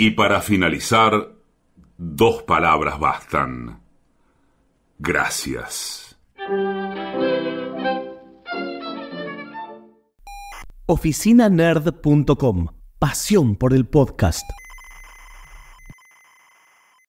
Y para finalizar, dos palabras bastan. Gracias. oficinanerd.com. Pasión por el podcast.